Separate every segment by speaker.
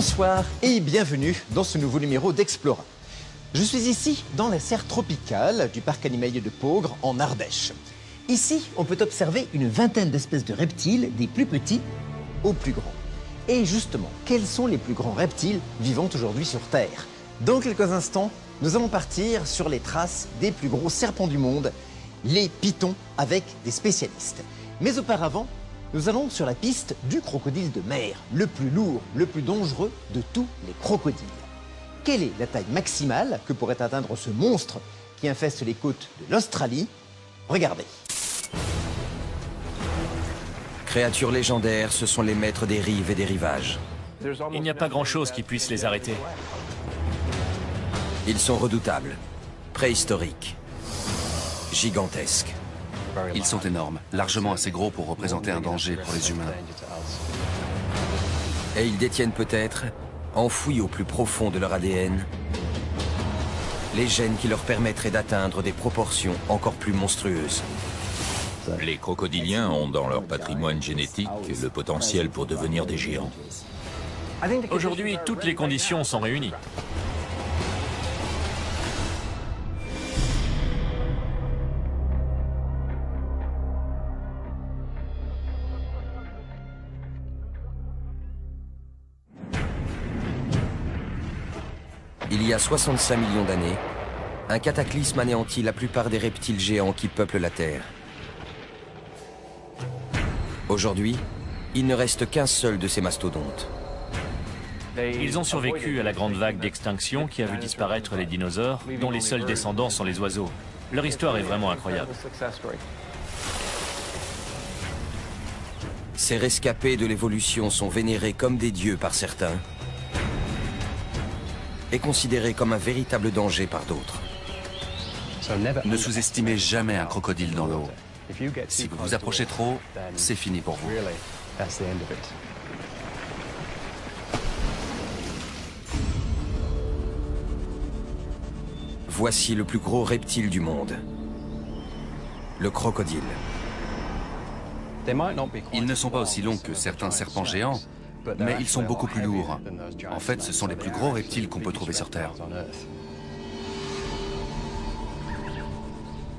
Speaker 1: Bonsoir et bienvenue dans ce nouveau numéro d'Explora. Je suis ici dans la serre tropicale du parc animalier de Pogre en Ardèche. Ici, on peut observer une vingtaine d'espèces de reptiles, des plus petits aux plus grands. Et justement, quels sont les plus grands reptiles vivant aujourd'hui sur Terre? Dans quelques instants, nous allons partir sur les traces des plus gros serpents du monde, les pitons, avec des spécialistes. Mais auparavant, nous allons sur la piste du crocodile de mer, le plus lourd, le plus dangereux de tous les crocodiles. Quelle est la taille maximale que pourrait atteindre ce monstre qui infeste les côtes de l'Australie? Regardez.
Speaker 2: Créatures légendaires, ce sont les maîtres des rives et des rivages.
Speaker 3: Il n'y a pas grand-chose qui puisse les arrêter.
Speaker 2: Ils sont redoutables, préhistoriques, gigantesques.
Speaker 4: Ils sont énormes, largement assez gros pour représenter un danger pour les humains.
Speaker 2: Et ils détiennent peut-être, enfouis au plus profond de leur ADN, les gènes qui leur permettraient d'atteindre des proportions encore plus monstrueuses.
Speaker 5: Les crocodiliens ont dans leur patrimoine génétique le potentiel pour devenir des géants.
Speaker 3: Aujourd'hui, toutes les conditions sont réunies.
Speaker 2: Y a 65 millions d'années, un cataclysme anéantit la plupart des reptiles géants qui peuplent la Terre. Aujourd'hui, il ne reste qu'un seul de ces mastodontes.
Speaker 3: Ils ont survécu à la grande vague d'extinction qui a vu disparaître les dinosaures, dont les seuls descendants sont les oiseaux. Leur histoire est vraiment incroyable.
Speaker 2: Ces rescapés de l'évolution sont vénérés comme des dieux par certains et considérés comme un véritable danger par d'autres.
Speaker 4: Ne sous-estimez jamais un crocodile dans l'eau. Si vous vous approchez trop, c'est fini pour vous.
Speaker 2: Voici le plus gros reptile du monde. Le crocodile.
Speaker 4: Ils ne sont pas aussi longs que certains serpents géants, mais ils sont beaucoup plus lourds. En fait, ce sont les plus gros reptiles qu'on peut trouver sur Terre.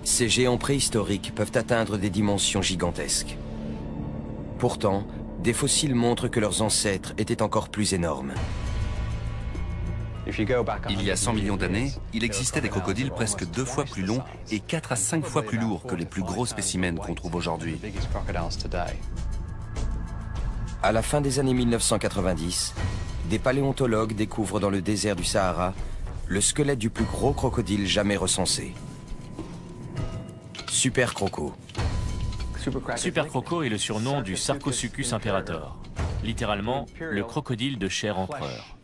Speaker 2: Ces géants préhistoriques peuvent atteindre des dimensions gigantesques. Pourtant, des fossiles montrent que leurs ancêtres étaient encore plus énormes.
Speaker 4: Il y a 100 millions d'années, il existait des crocodiles presque deux fois plus longs et 4 à 5 fois plus lourds que les plus gros spécimens qu'on trouve aujourd'hui.
Speaker 2: À la fin des années 1990, des paléontologues découvrent dans le désert du Sahara le squelette du plus gros crocodile jamais recensé. Super Croco.
Speaker 3: Super Croco est le surnom du Sarcosuchus imperator, littéralement le crocodile de chair empereur.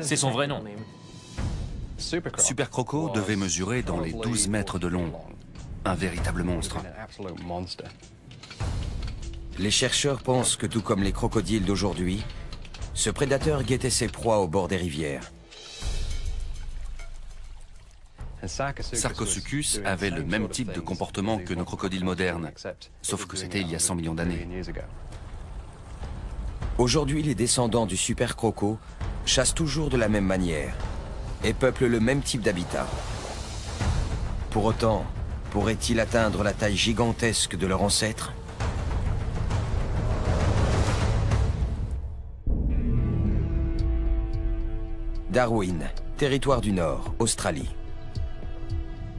Speaker 3: C'est son vrai nom.
Speaker 4: Super Croco devait mesurer dans les 12 mètres de long. Un véritable monstre.
Speaker 2: Les chercheurs pensent que tout comme les crocodiles d'aujourd'hui, ce prédateur guettait ses proies au bord des rivières.
Speaker 4: Sarcosuchus avait le même type de comportement que nos crocodiles modernes, sauf que c'était il y a 100 millions d'années.
Speaker 2: Aujourd'hui, les descendants du super croco chassent toujours de la même manière et peuplent le même type d'habitat. Pour autant, pourraient-ils atteindre la taille gigantesque de leurs ancêtres Darwin, territoire du Nord, Australie.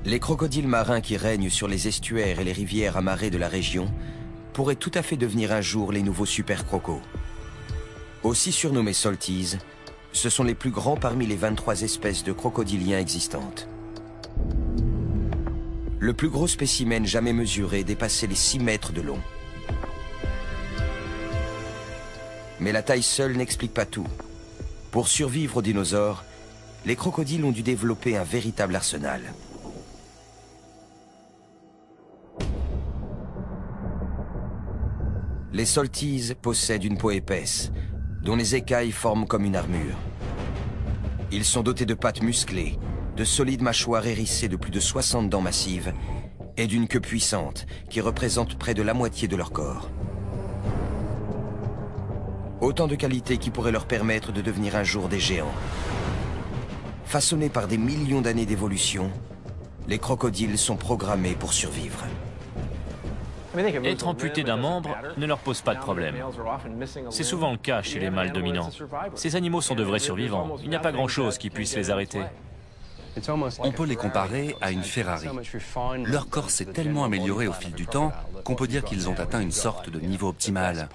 Speaker 2: Les crocodiles marins qui règnent sur les estuaires et les rivières amarrées de la région pourraient tout à fait devenir un jour les nouveaux super crocos. Aussi surnommés salties, ce sont les plus grands parmi les 23 espèces de crocodiliens existantes. Le plus gros spécimen jamais mesuré dépassait les 6 mètres de long. Mais la taille seule n'explique pas tout. Pour survivre aux dinosaures, les crocodiles ont dû développer un véritable arsenal. Les salties possèdent une peau épaisse, dont les écailles forment comme une armure. Ils sont dotés de pattes musclées, de solides mâchoires hérissées de plus de 60 dents massives et d'une queue puissante qui représente près de la moitié de leur corps. Autant de qualités qui pourraient leur permettre de devenir un jour des géants. Façonnés par des millions d'années d'évolution, les crocodiles sont programmés pour survivre.
Speaker 3: Être amputé d'un membre ne leur pose pas de problème. C'est souvent le cas chez les mâles dominants. Ces animaux sont de vrais survivants. Il n'y a pas grand-chose qui puisse les arrêter.
Speaker 4: On peut les comparer à une Ferrari. Leur corps s'est tellement amélioré au fil du temps qu'on peut dire qu'ils ont atteint une sorte de niveau optimal.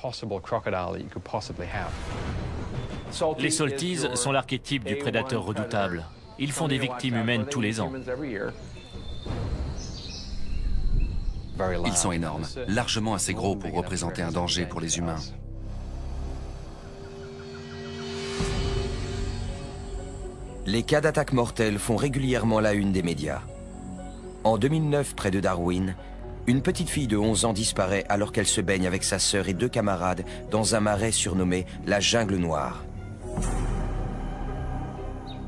Speaker 3: Les Salties sont l'archétype du prédateur redoutable. Ils font des victimes humaines tous les ans.
Speaker 4: Ils sont énormes, largement assez gros pour représenter un danger pour les humains.
Speaker 2: Les cas d'attaques mortelles font régulièrement la une des médias. En 2009, près de Darwin, une petite fille de 11 ans disparaît alors qu'elle se baigne avec sa sœur et deux camarades dans un marais surnommé la Jungle Noire.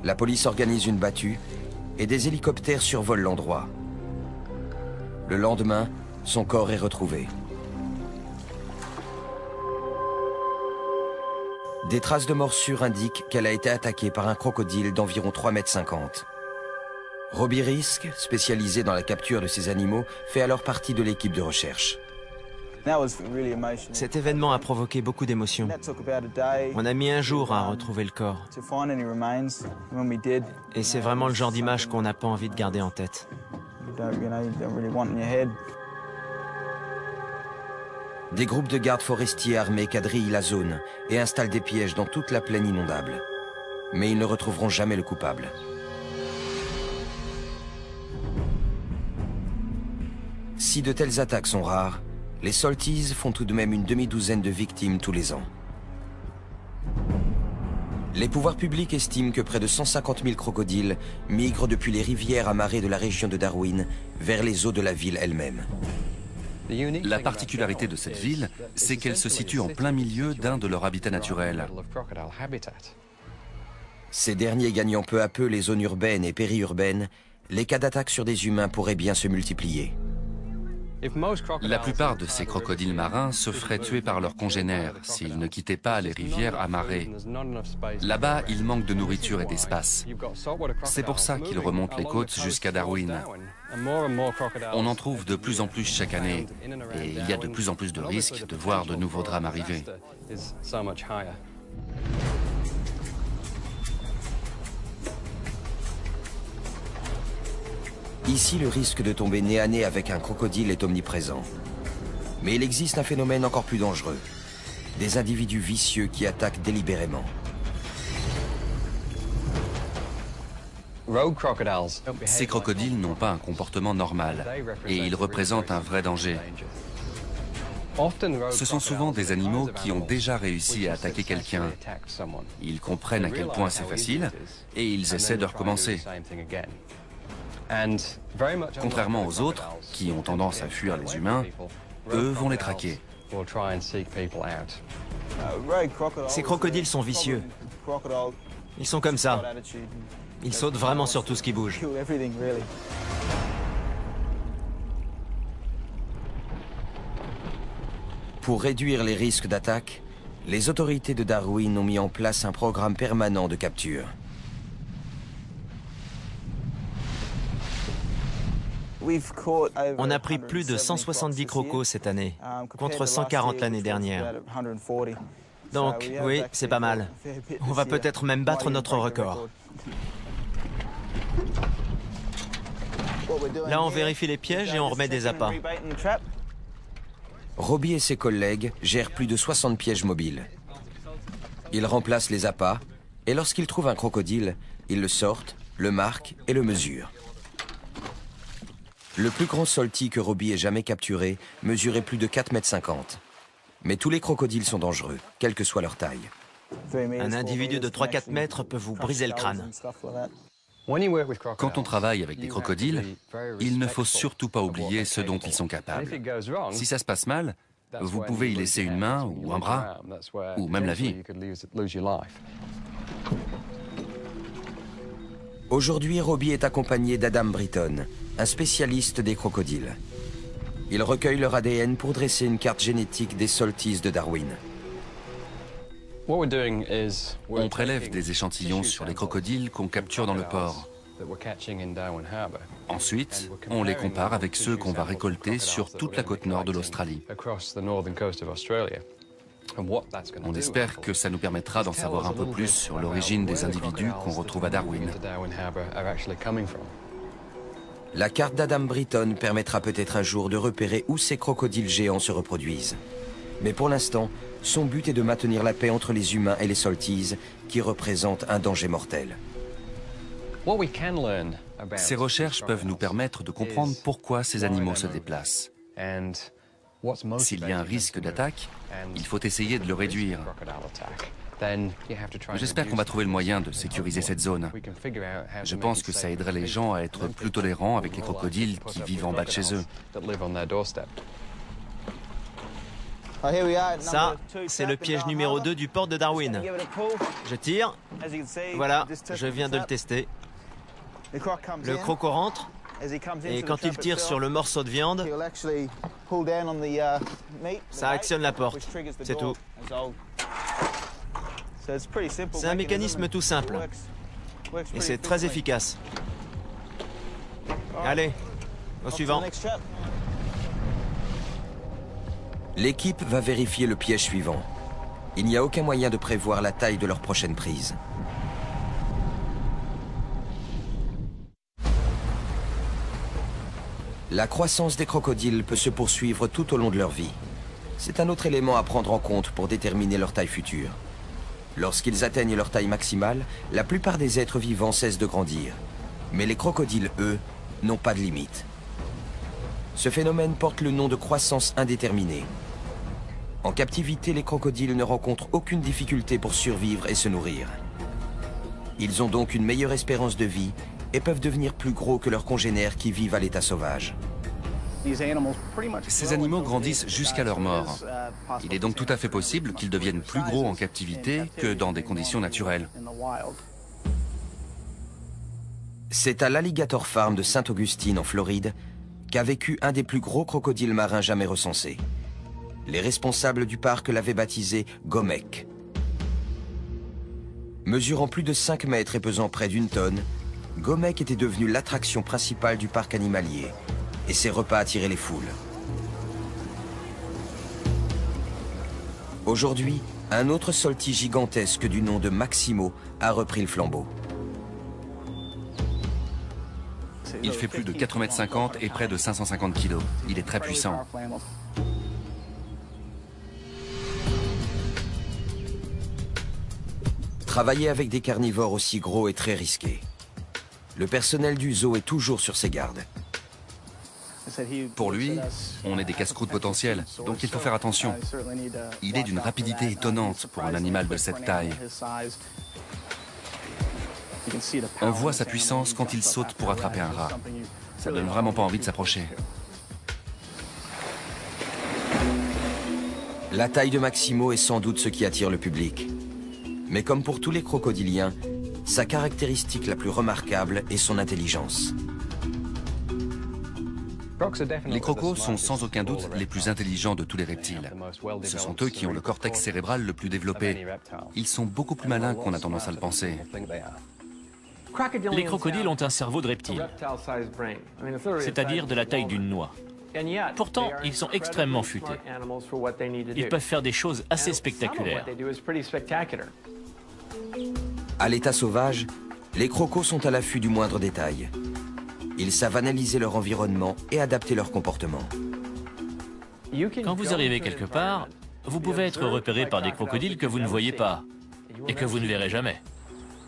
Speaker 2: La police organise une battue et des hélicoptères survolent l'endroit. Le lendemain, son corps est retrouvé. Des traces de morsure indiquent qu'elle a été attaquée par un crocodile d'environ 3,50 m. Robbie Risk, spécialisé dans la capture de ces animaux, fait alors partie de l'équipe de recherche.
Speaker 6: Cet événement a provoqué beaucoup d'émotions. On a mis un jour à retrouver le corps. Et c'est vraiment le genre d'image qu'on n'a pas envie de garder en tête.
Speaker 2: Des groupes de gardes forestiers armés quadrillent la zone et installent des pièges dans toute la plaine inondable. Mais ils ne retrouveront jamais le coupable. Si de telles attaques sont rares, les Salties font tout de même une demi-douzaine de victimes tous les ans. Les pouvoirs publics estiment que près de 150 000 crocodiles migrent depuis les rivières amarrées de la région de Darwin vers les eaux de la ville elle-même.
Speaker 4: La particularité de cette ville, c'est qu'elle se situe en plein milieu d'un de leurs habitats naturels.
Speaker 2: Ces derniers gagnant peu à peu les zones urbaines et périurbaines, les cas d'attaques sur des humains pourraient bien se multiplier.
Speaker 4: La plupart de ces crocodiles marins se feraient tuer par leurs congénères s'ils ne quittaient pas les rivières amarrées. Là-bas, il manque de nourriture et d'espace. C'est pour ça qu'ils remontent les côtes jusqu'à Darwin. On en trouve de plus en plus chaque année et il y a de plus en plus de risques de voir de nouveaux drames arriver.
Speaker 2: Ici, le risque de tomber nez à nez avec un crocodile est omniprésent. Mais il existe un phénomène encore plus dangereux. Des individus vicieux qui attaquent délibérément.
Speaker 4: Ces crocodiles n'ont pas un comportement normal et ils représentent un vrai danger. Ce sont souvent des animaux qui ont déjà réussi à attaquer quelqu'un. Ils comprennent à quel point c'est facile et ils essaient de recommencer. Contrairement aux autres, qui ont tendance à fuir les humains, eux vont les traquer.
Speaker 6: Ces crocodiles sont vicieux. Ils sont comme ça. Ils sautent vraiment sur tout ce qui bouge.
Speaker 2: Pour réduire les risques d'attaque, les autorités de Darwin ont mis en place un programme permanent de capture.
Speaker 6: On a pris plus de 170 crocos cette année, contre 140 l'année dernière. Donc, oui, c'est pas mal. On va peut-être même battre notre record. Là, on vérifie les pièges et on remet des appâts.
Speaker 2: Robbie et ses collègues gèrent plus de 60 pièges mobiles. Ils remplacent les appâts et lorsqu'ils trouvent un crocodile, ils le sortent, le marquent et le mesurent. Le plus grand solti que Robbie ait jamais capturé mesurait plus de 4,50 m. Mais tous les crocodiles sont dangereux, quelle que soit leur taille.
Speaker 6: Un individu de 3-4 mètres peut vous briser le crâne.
Speaker 4: Quand on travaille avec des crocodiles, il ne faut surtout pas oublier ce dont ils sont capables. Si ça se passe mal, vous pouvez y laisser une main ou un bras, ou même la vie.
Speaker 2: Aujourd'hui, Robbie est accompagné d'Adam Britton, un spécialiste des crocodiles. Il recueille leur ADN pour dresser une carte génétique des Salties de Darwin.
Speaker 4: On prélève des échantillons sur les crocodiles qu'on capture dans le port. Ensuite, on les compare avec ceux qu'on va récolter sur toute la côte nord de l'Australie. On espère que ça nous permettra d'en savoir un peu plus sur l'origine des individus qu'on retrouve à Darwin.
Speaker 2: La carte d'Adam Britton permettra peut-être un jour de repérer où ces crocodiles géants se reproduisent. Mais pour l'instant, son but est de maintenir la paix entre les humains et les Salties, qui représentent un danger mortel.
Speaker 4: Ces recherches peuvent nous permettre de comprendre pourquoi ces animaux se déplacent. S'il y a un risque d'attaque, il faut essayer de le réduire. J'espère qu'on va trouver le moyen de sécuriser cette zone. Je pense que ça aiderait les gens à être plus tolérants avec les crocodiles qui vivent en bas de chez eux.
Speaker 6: Ça, c'est le piège numéro 2 du port de Darwin. Je tire. Voilà, je viens de le tester. Le croco rentre. Et quand il tire sur le morceau de viande, ça actionne la porte. C'est tout. C'est un mécanisme tout simple. Et c'est très efficace. Allez, au suivant.
Speaker 2: L'équipe va vérifier le piège suivant. Il n'y a aucun moyen de prévoir la taille de leur prochaine prise. La croissance des crocodiles peut se poursuivre tout au long de leur vie. C'est un autre élément à prendre en compte pour déterminer leur taille future. Lorsqu'ils atteignent leur taille maximale, la plupart des êtres vivants cessent de grandir. Mais les crocodiles, eux, n'ont pas de limite. Ce phénomène porte le nom de croissance indéterminée. En captivité, les crocodiles ne rencontrent aucune difficulté pour survivre et se nourrir. Ils ont donc une meilleure espérance de vie et peuvent devenir plus gros que leurs congénères qui vivent à l'état sauvage.
Speaker 4: Ces animaux grandissent jusqu'à leur mort. Il est donc tout à fait possible qu'ils deviennent plus gros en captivité que dans des conditions naturelles.
Speaker 2: C'est à l'Alligator Farm de Sainte-Augustine en Floride qu'a vécu un des plus gros crocodiles marins jamais recensés. Les responsables du parc l'avaient baptisé Gomek. Mesurant plus de 5 mètres et pesant près d'une tonne, Gomek était devenu l'attraction principale du parc animalier et ses repas attiraient les foules. Aujourd'hui, un autre solti gigantesque du nom de Maximo a repris le flambeau.
Speaker 4: Il fait plus de 4,50 m et près de 550 kg. Il est très puissant.
Speaker 2: Travailler avec des carnivores aussi gros est très risqué. Le personnel du zoo est toujours sur ses gardes.
Speaker 4: Pour lui, on est des casse-croûtes potentiels, donc il faut faire attention. Il est d'une rapidité étonnante pour un animal de cette taille. On voit sa puissance quand il saute pour attraper un rat. Ça donne vraiment pas envie de s'approcher.
Speaker 2: La taille de Maximo est sans doute ce qui attire le public. Mais comme pour tous les crocodiliens, sa caractéristique la plus remarquable est son intelligence.
Speaker 4: Les crocos sont sans aucun doute les plus intelligents de tous les reptiles. Ce sont eux qui ont le cortex cérébral le plus développé. Ils sont beaucoup plus malins qu'on a tendance à le penser.
Speaker 3: Les crocodiles ont un cerveau de reptile, c'est-à-dire de la taille d'une noix. Pourtant, ils sont extrêmement futés. Ils peuvent faire des choses assez spectaculaires.
Speaker 2: À l'état sauvage, les crocos sont à l'affût du moindre détail. Ils savent analyser leur environnement et adapter leur comportement.
Speaker 3: Quand vous arrivez quelque part, vous pouvez être repéré par des crocodiles que vous ne voyez pas et que vous ne verrez jamais.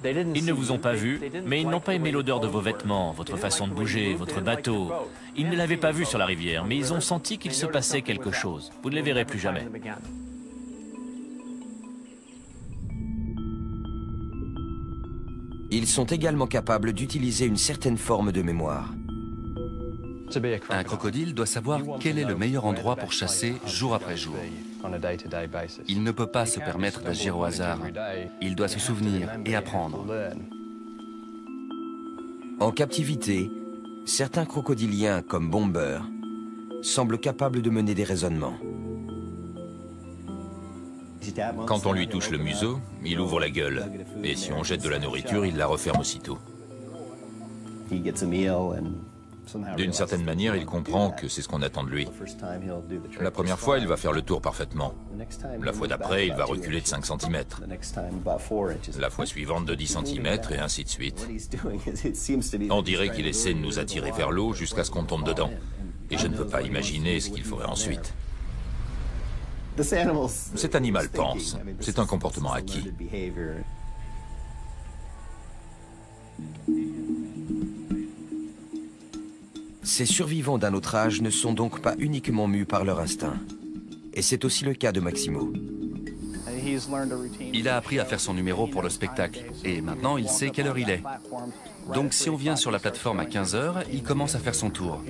Speaker 3: Ils ne vous ont pas vu, mais ils n'ont pas aimé l'odeur de vos vêtements, votre façon de bouger, votre bateau. Ils ne l'avaient pas vu sur la rivière, mais ils ont senti qu'il se passait quelque chose. Vous ne les verrez plus jamais.
Speaker 2: Ils sont également capables d'utiliser une certaine forme de mémoire.
Speaker 4: Un crocodile doit savoir quel est le meilleur endroit pour chasser jour après jour. Il ne peut pas se permettre d'agir au hasard. Il doit se souvenir et apprendre.
Speaker 2: En captivité, certains crocodiliens, comme Bomber, semblent capables de mener des raisonnements.
Speaker 5: Quand on lui touche le museau, il ouvre la gueule. Et si on jette de la nourriture, il la referme aussitôt. D'une certaine manière, il comprend que c'est ce qu'on attend de lui. La première fois, il va faire le tour parfaitement. La fois d'après, il va reculer de 5 cm. La fois suivante de 10 cm et ainsi de suite. On dirait qu'il essaie de nous attirer vers l'eau jusqu'à ce qu'on tombe dedans. Et je ne peux pas imaginer ce qu'il ferait ensuite. Cet animal pense. C'est un comportement acquis.
Speaker 2: Ces survivants d'un autre âge ne sont donc pas uniquement mus par leur instinct. Et c'est aussi le cas de Maximo.
Speaker 4: Il a appris à faire son numéro pour le spectacle, et maintenant il sait quelle heure il est. Donc si on vient sur la plateforme à 15h, il commence à faire son tour.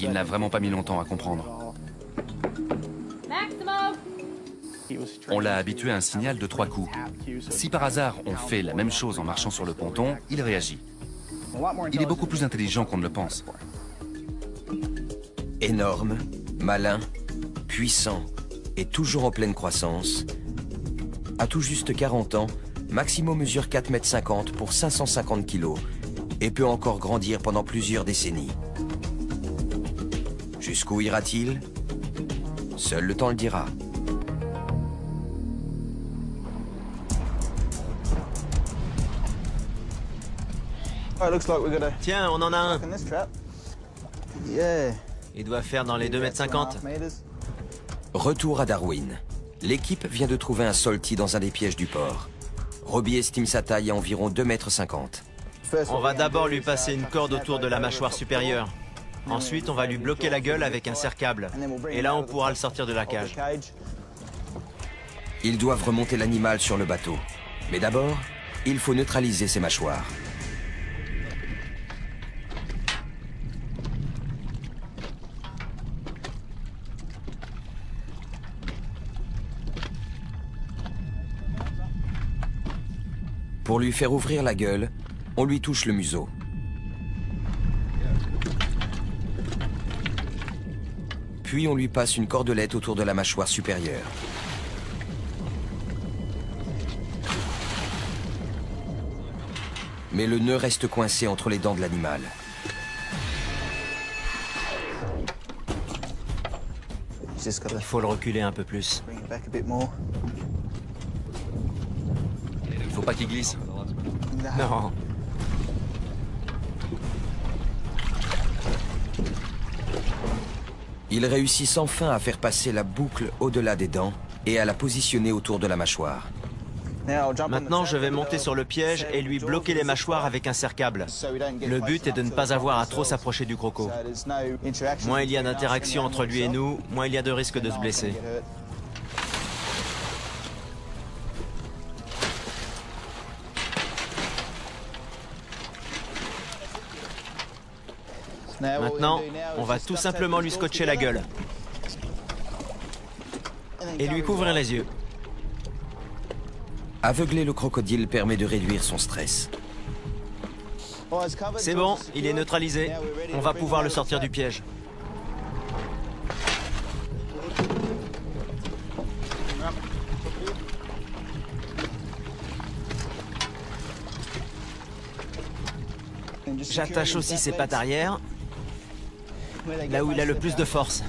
Speaker 4: Il n'a vraiment pas mis longtemps à comprendre. On l'a habitué à un signal de trois coups. Si par hasard on fait la même chose en marchant sur le ponton, il réagit. Il est beaucoup plus intelligent qu'on ne le pense.
Speaker 2: Énorme, malin, puissant et toujours en pleine croissance, à tout juste 40 ans, Maximo mesure 4,50 m pour 550 kg et peut encore grandir pendant plusieurs décennies. Jusqu'où ira-t-il? Seul le temps le dira.
Speaker 6: Tiens, on en a un. Il doit faire dans les 2,50 m.
Speaker 2: Retour à Darwin. L'équipe vient de trouver un salty dans un des pièges du port. Robbie estime sa taille à environ 2,50 m.
Speaker 6: On va d'abord lui passer une corde autour de la mâchoire supérieure. Ensuite, on va lui bloquer la gueule avec un serre-câble. Et là, on pourra le sortir de la cage.
Speaker 2: Ils doivent remonter l'animal sur le bateau. Mais d'abord, il faut neutraliser ses mâchoires. Pour lui faire ouvrir la gueule, on lui touche le museau. Puis on lui passe une cordelette autour de la mâchoire supérieure. Mais le nœud reste coincé entre les dents de l'animal.
Speaker 6: Il faut le reculer un peu plus.
Speaker 4: Faut pas qu'il glisse.
Speaker 6: Non.
Speaker 2: Ils réussissent enfin à faire passer la boucle au-delà des dents et à la positionner autour de la mâchoire.
Speaker 6: Maintenant, je vais monter sur le piège et lui bloquer les mâchoires avec un cercle. Le but est de ne pas avoir à trop s'approcher du croco. Moins il y a d'interaction entre lui et nous, moins il y a de risque de se blesser. Maintenant, on va tout simplement lui scotcher la gueule. Et lui couvrir les yeux.
Speaker 2: Aveugler le crocodile permet de réduire son stress.
Speaker 6: C'est bon, il est neutralisé. On va pouvoir le sortir du piège. J'attache aussi ses pattes arrière là où il a le plus de force.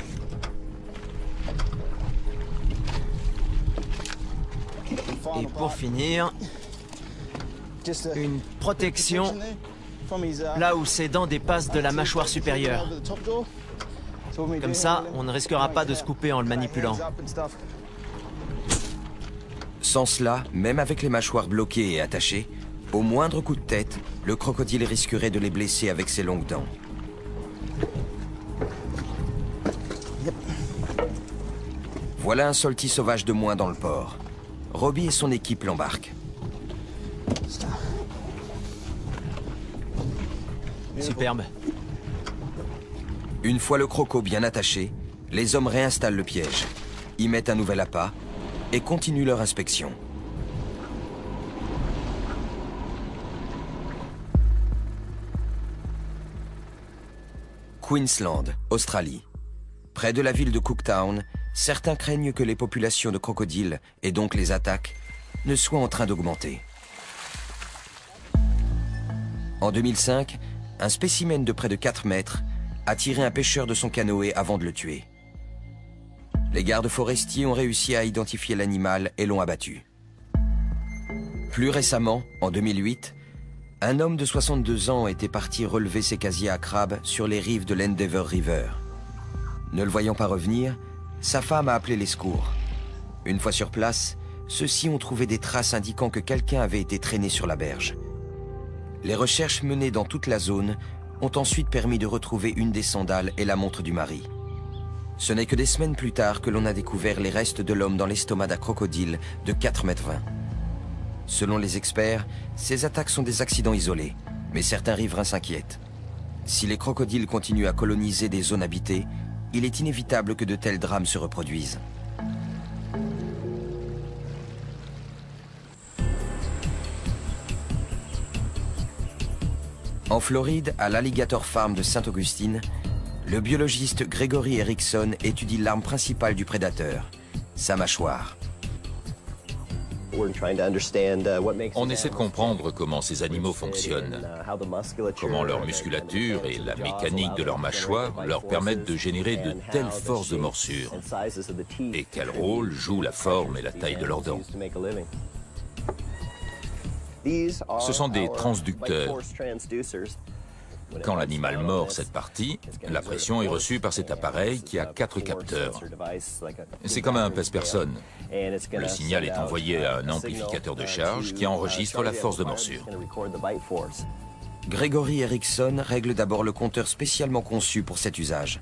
Speaker 6: Et pour finir, une protection là où ses dents dépassent de la mâchoire supérieure. Comme ça, on ne risquera pas de se couper en le manipulant.
Speaker 2: Sans cela, même avec les mâchoires bloquées et attachées, au moindre coup de tête, le crocodile risquerait de les blesser avec ses longues dents. Voilà un solti sauvage de moins dans le port. Robbie et son équipe l'embarquent.
Speaker 6: Superbe.
Speaker 2: Une fois le croco bien attaché, les hommes réinstallent le piège, y mettent un nouvel appât et continuent leur inspection. Queensland, Australie. Près de la ville de Cooktown, certains craignent que les populations de crocodiles, et donc les attaques, ne soient en train d'augmenter. En 2005, un spécimen de près de 4 mètres a tiré un pêcheur de son canoë avant de le tuer. Les gardes forestiers ont réussi à identifier l'animal et l'ont abattu. Plus récemment, en 2008, un homme de 62 ans était parti relever ses casiers à crabes sur les rives de l'Endeavour River. Ne le voyant pas revenir, sa femme a appelé les secours. Une fois sur place, ceux-ci ont trouvé des traces indiquant que quelqu'un avait été traîné sur la berge. Les recherches menées dans toute la zone ont ensuite permis de retrouver une des sandales et la montre du mari. Ce n'est que des semaines plus tard que l'on a découvert les restes de l'homme dans l'estomac d'un crocodile de 4,20 m. Selon les experts, ces attaques sont des accidents isolés, mais certains riverains s'inquiètent. Si les crocodiles continuent à coloniser des zones habitées, il est inévitable que de tels drames se reproduisent. En Floride, à l'Alligator Farm de Saint-Augustine, le biologiste Gregory Erickson étudie l'arme principale du prédateur, sa mâchoire.
Speaker 5: On essaie de comprendre comment ces animaux fonctionnent, comment leur musculature et la mécanique de leur mâchoire leur permettent de générer de telles forces de morsure, et quel rôle joue la forme et la taille de leurs dents? Ce sont des transducteurs. Quand l'animal mord cette partie, la pression est reçue par cet appareil qui a quatre capteurs. C'est comme un pèse-personne. Le signal est envoyé à un amplificateur de charge qui enregistre la force de morsure.
Speaker 2: Gregory Erickson règle d'abord le compteur spécialement conçu pour cet usage.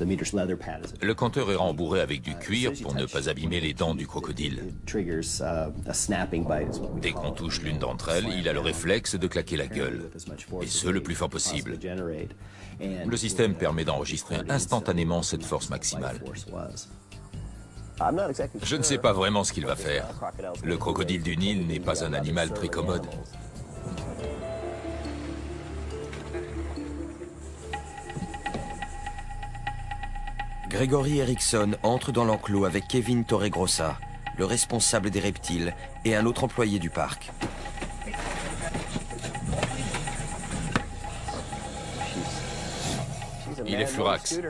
Speaker 5: Le compteur est rembourré avec du cuir pour ne pas abîmer les dents du crocodile. Dès qu'on touche l'une d'entre elles, il a le réflexe de claquer la gueule, et ce le plus fort possible. Le système permet d'enregistrer instantanément cette force maximale. Je ne sais pas vraiment ce qu'il va faire. Le crocodile du Nil n'est pas un animal très commode.
Speaker 2: Gregory Erickson entre dans l'enclos avec Kevin Torregrossa, le responsable des reptiles, et un autre employé du parc.
Speaker 5: Il est furax.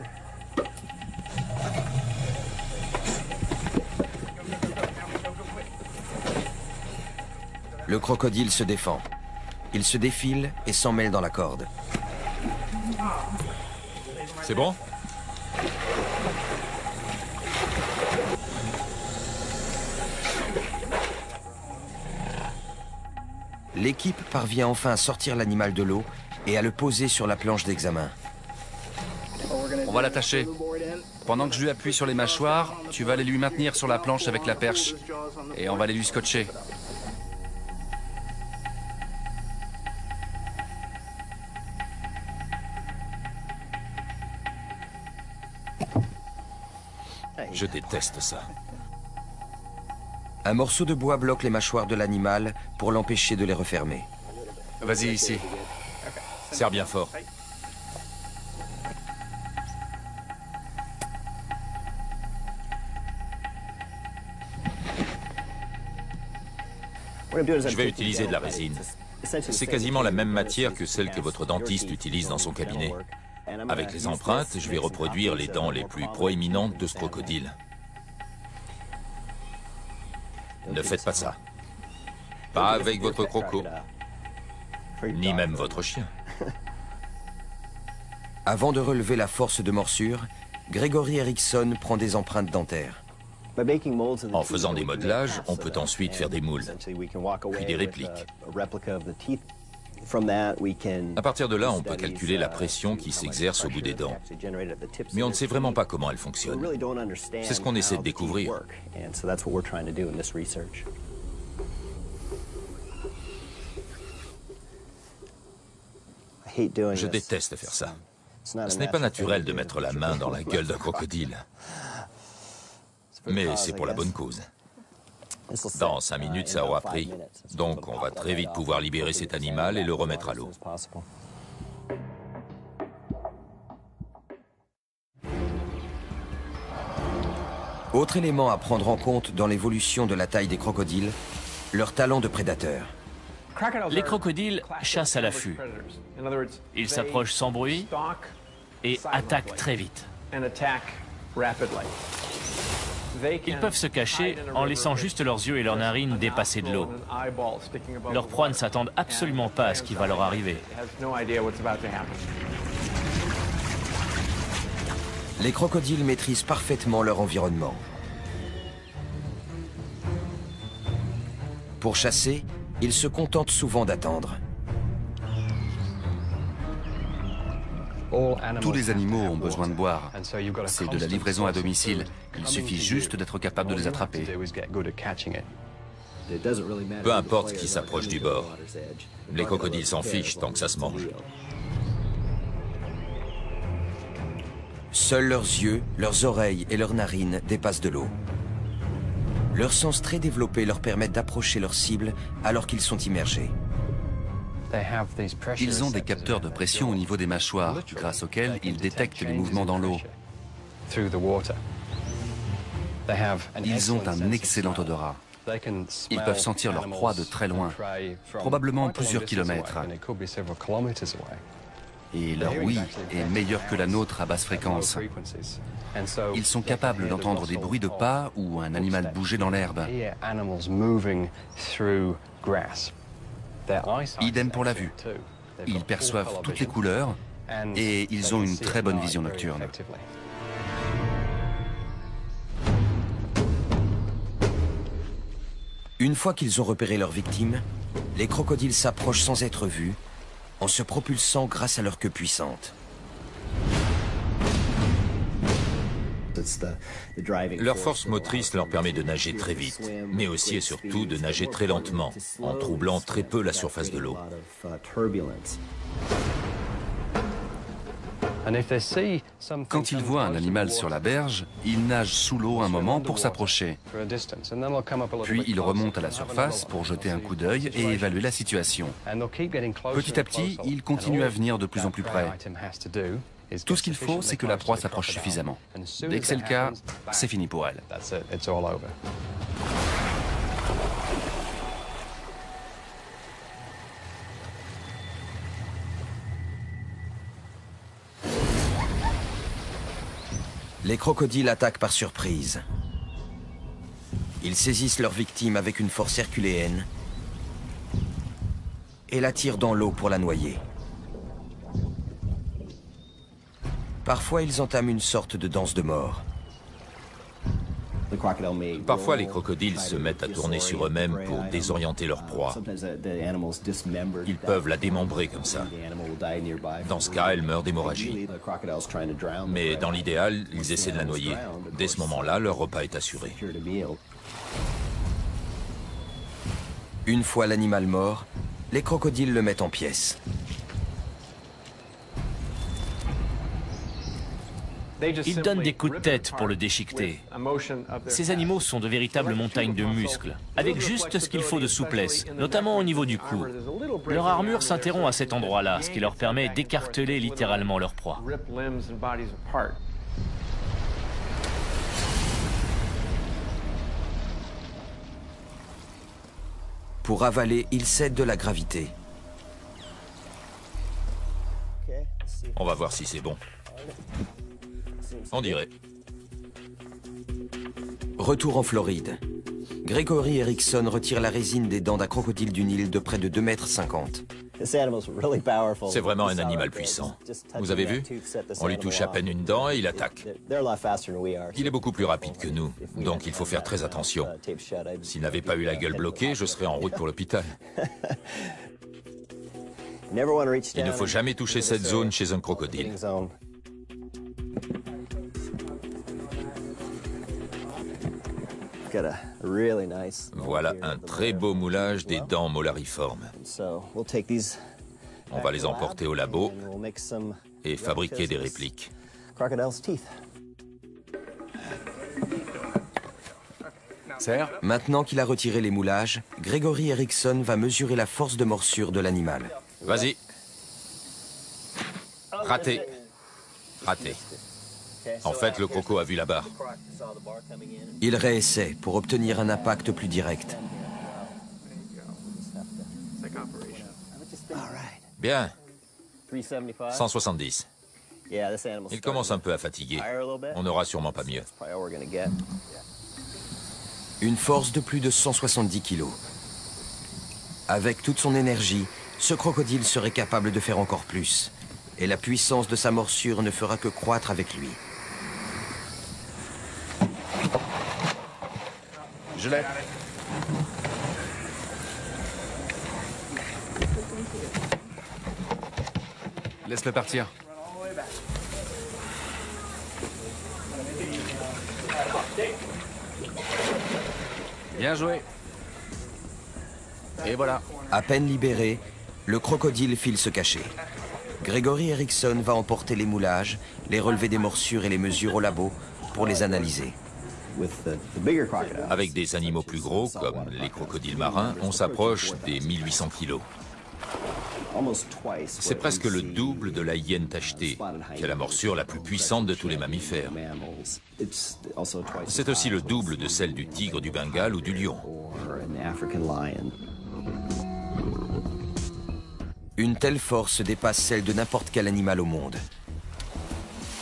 Speaker 2: Le crocodile se défend. Il se défile et s'en mêle dans la corde.
Speaker 5: C'est bon?
Speaker 2: L'équipe parvient enfin à sortir l'animal de l'eau et à le poser sur la planche d'examen.
Speaker 4: On va l'attacher. Pendant que je lui appuie sur les mâchoires, tu vas aller lui maintenir sur la planche avec la perche. Et on va aller lui scotcher.
Speaker 5: Je déteste ça.
Speaker 2: Un morceau de bois bloque les mâchoires de l'animal pour l'empêcher de les refermer.
Speaker 4: Vas-y ici.
Speaker 5: Serre bien fort. Je vais utiliser de la résine. C'est quasiment la même matière que celle que votre dentiste utilise dans son cabinet. Avec les empreintes, je vais reproduire les dents les plus proéminentes de ce crocodile. Ne faites pas ça. Pas avec votre croco. Ni même votre chien.
Speaker 2: Avant de relever la force de morsure, Gregory Erickson prend des empreintes dentaires.
Speaker 5: En faisant des modelages, on peut ensuite faire des moules, puis des répliques. À partir de là, on peut calculer la pression qui s'exerce au bout des dents. Mais on ne sait vraiment pas comment elle fonctionne. C'est ce qu'on essaie de découvrir. Je déteste faire ça. Ce n'est pas naturel de mettre la main dans la gueule d'un crocodile. Mais c'est pour la bonne cause. Dans cinq minutes, ça aura pris. Donc on va très vite pouvoir libérer cet animal et le remettre à l'eau.
Speaker 2: Autre élément à prendre en compte dans l'évolution de la taille des crocodiles, leur talent de prédateur.
Speaker 3: Les crocodiles chassent à l'affût. Ils s'approchent sans bruit et attaquent très vite. Ils peuvent se cacher en laissant juste leurs yeux et leurs narines dépasser de l'eau. Leurs proies ne s'attendent absolument pas à ce qui va leur arriver.
Speaker 2: Les crocodiles maîtrisent parfaitement leur environnement. Pour chasser, ils se contentent souvent d'attendre.
Speaker 4: Tous les animaux ont besoin de boire. C'est de la livraison à domicile. Il suffit juste d'être capable de les attraper.
Speaker 5: Peu importe qui s'approche du bord. Les crocodiles s'en fichent tant que ça se mange.
Speaker 2: Seuls leurs yeux, leurs oreilles et leurs narines dépassent de l'eau. Leurs sens très développés leur permettent d'approcher leur cible alors qu'ils sont immergés.
Speaker 4: Ils ont des capteurs de pression au niveau des mâchoires, grâce auxquels ils détectent les mouvements dans l'eau. Ils ont un excellent odorat. Ils peuvent sentir leur proie de très loin, probablement plusieurs kilomètres. Et leur oui est meilleur que la nôtre à basse fréquence. Ils sont capables d'entendre des bruits de pas ou un animal bouger dans l'herbe. Idem pour la vue. Ils perçoivent toutes les couleurs et ils ont une très bonne vision nocturne.
Speaker 2: Une fois qu'ils ont repéré leur victime, les crocodiles s'approchent sans être vus, en se propulsant grâce à leur queue puissante.
Speaker 5: Leur force motrice leur permet de nager très vite, mais aussi et surtout de nager très lentement, en troublant très peu la surface de l'eau.
Speaker 4: Quand ils voient un animal sur la berge, ils nagent sous l'eau un moment pour s'approcher. Puis ils remontent à la surface pour jeter un coup d'œil et évaluer la situation. Petit à petit, ils continuent à venir de plus en plus près. Tout ce qu'il faut, c'est que la proie s'approche suffisamment. Dès que c'est le cas, c'est fini pour elle.
Speaker 2: Les crocodiles attaquent par surprise. Ils saisissent leur victime avec une force herculéenne et la tirent dans l'eau pour la noyer. Parfois, ils entament une sorte de danse de mort.
Speaker 5: Parfois, les crocodiles se mettent à tourner sur eux-mêmes pour désorienter leur proie. Ils peuvent la démembrer comme ça. Dans ce cas, elle meurt d'hémorragie. Mais dans l'idéal, ils essaient de la noyer. Dès ce moment-là, leur repas est assuré.
Speaker 2: Une fois l'animal mort, les crocodiles le mettent en pièces.
Speaker 3: Ils donnent des coups de tête pour le déchiqueter. Ces animaux sont de véritables montagnes de muscles, avec juste ce qu'il faut de souplesse, notamment au niveau du cou. Leur armure s'interrompt à cet endroit-là, ce qui leur permet d'écarteler littéralement leur proie.
Speaker 2: Pour avaler, ils cèdent de la gravité.
Speaker 5: On va voir si c'est bon. On dirait.
Speaker 2: Retour en Floride. Gregory Erickson retire la résine des dents d'un crocodile du Nil de près de 2,50 mètres.
Speaker 5: C'est vraiment un animal puissant. Vous avez vu On lui touche à peine une dent et il attaque. Il est beaucoup plus rapide que nous, donc il faut faire très attention. S'il n'avait pas eu la gueule bloquée, je serais en route pour l'hôpital. Il ne faut jamais toucher cette zone chez un crocodile. Voilà un très beau moulage des dents molariformes. On va les emporter au labo et fabriquer des répliques.
Speaker 2: Maintenant qu'il a retiré les moulages, Gregory Erickson va mesurer la force de morsure de l'animal.
Speaker 5: Vas-y. Raté. Raté. En fait, le croco a vu la barre.
Speaker 2: Il réessaie pour obtenir un impact plus direct.
Speaker 5: Bien. 170. Il commence un peu à fatiguer. On n'aura sûrement pas mieux.
Speaker 2: Une force de plus de 170 kilos. Avec toute son énergie, ce crocodile serait capable de faire encore plus. Et la puissance de sa morsure ne fera que croître avec lui.
Speaker 4: Je l'ai. Laisse-le partir. Bien joué. Et voilà.
Speaker 2: À peine libéré, le crocodile file se cacher. Gregory Erickson va emporter les moulages, les relevés des morsures et les mesures au labo pour les analyser.
Speaker 5: Avec des animaux plus gros, comme les crocodiles marins, on s'approche des 1800 kilos. C'est presque le double de la hyène tachetée, qui est la morsure la plus puissante de tous les mammifères. C'est aussi le double de celle du tigre du Bengale ou du lion.
Speaker 2: Une telle force dépasse celle de n'importe quel animal au monde.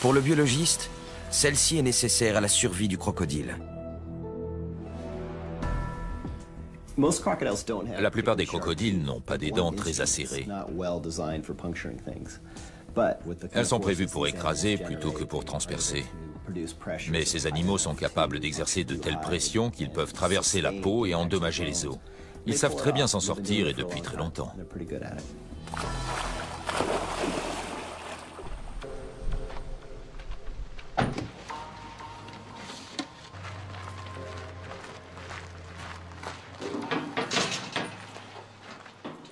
Speaker 2: Pour le biologiste, celle-ci est nécessaire à la survie du crocodile.
Speaker 5: La plupart des crocodiles n'ont pas des dents très acérées. Elles sont prévues pour écraser plutôt que pour transpercer. Mais ces animaux sont capables d'exercer de telles pressions qu'ils peuvent traverser la peau et endommager les os. Ils savent très bien s'en sortir et depuis très longtemps.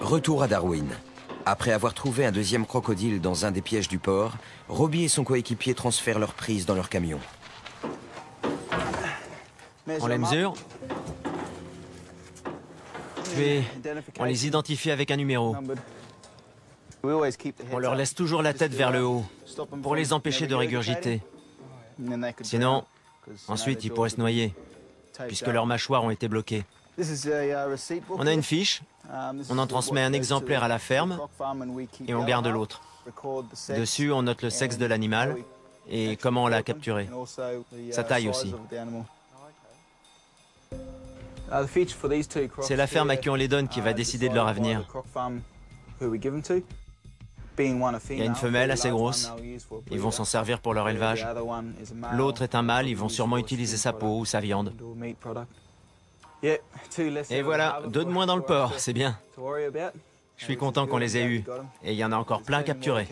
Speaker 2: Retour à Darwin. Après avoir trouvé un deuxième crocodile dans un des pièges du port, Robbie et son coéquipier transfèrent leur prise dans leur camion.
Speaker 6: On les mesure Puis, on les identifie avec un numéro. On leur laisse toujours la tête vers le haut, pour les empêcher de régurgiter. Sinon, ensuite, ils pourraient se noyer, puisque leurs mâchoires ont été bloquées. On a une fiche, on en transmet un exemplaire à la ferme et on garde l'autre. Dessus, on note le sexe de l'animal et comment on l'a capturé. Sa taille aussi. C'est la ferme à qui on les donne qui va décider de leur avenir. Il y a une femelle assez grosse. Ils vont s'en servir pour leur élevage. L'autre est un mâle. Ils vont sûrement utiliser sa peau ou sa viande. Et voilà, deux de moins dans le port, c'est bien. Je suis content qu'on les ait eus. Et il y en a encore plein à capturer.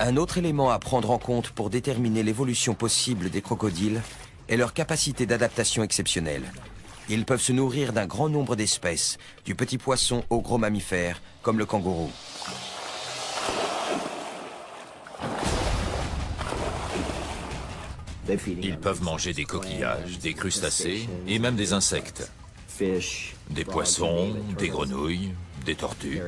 Speaker 2: Un autre élément à prendre en compte pour déterminer l'évolution possible des crocodiles est leur capacité d'adaptation exceptionnelle. Ils peuvent se nourrir d'un grand nombre d'espèces, du petit poisson au gros mammifère, comme le kangourou.
Speaker 5: Ils peuvent manger des coquillages, des crustacés et même des insectes. Des poissons, des grenouilles, des tortues.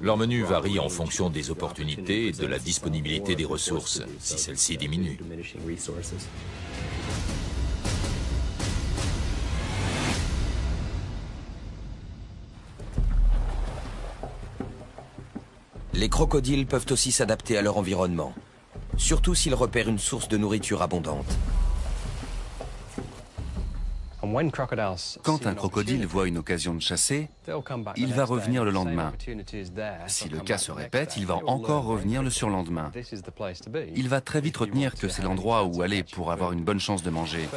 Speaker 5: Leur menu varie en fonction des opportunités et de la disponibilité des ressources, si celles-ci diminuent.
Speaker 2: Les crocodiles peuvent aussi s'adapter à leur environnement surtout s'il repère une source de nourriture abondante.
Speaker 4: Quand un crocodile voit une occasion de chasser, il va revenir le lendemain. Si le cas se répète, il va encore revenir le surlendemain. Il va très vite retenir que c'est l'endroit où aller pour avoir une bonne chance de manger.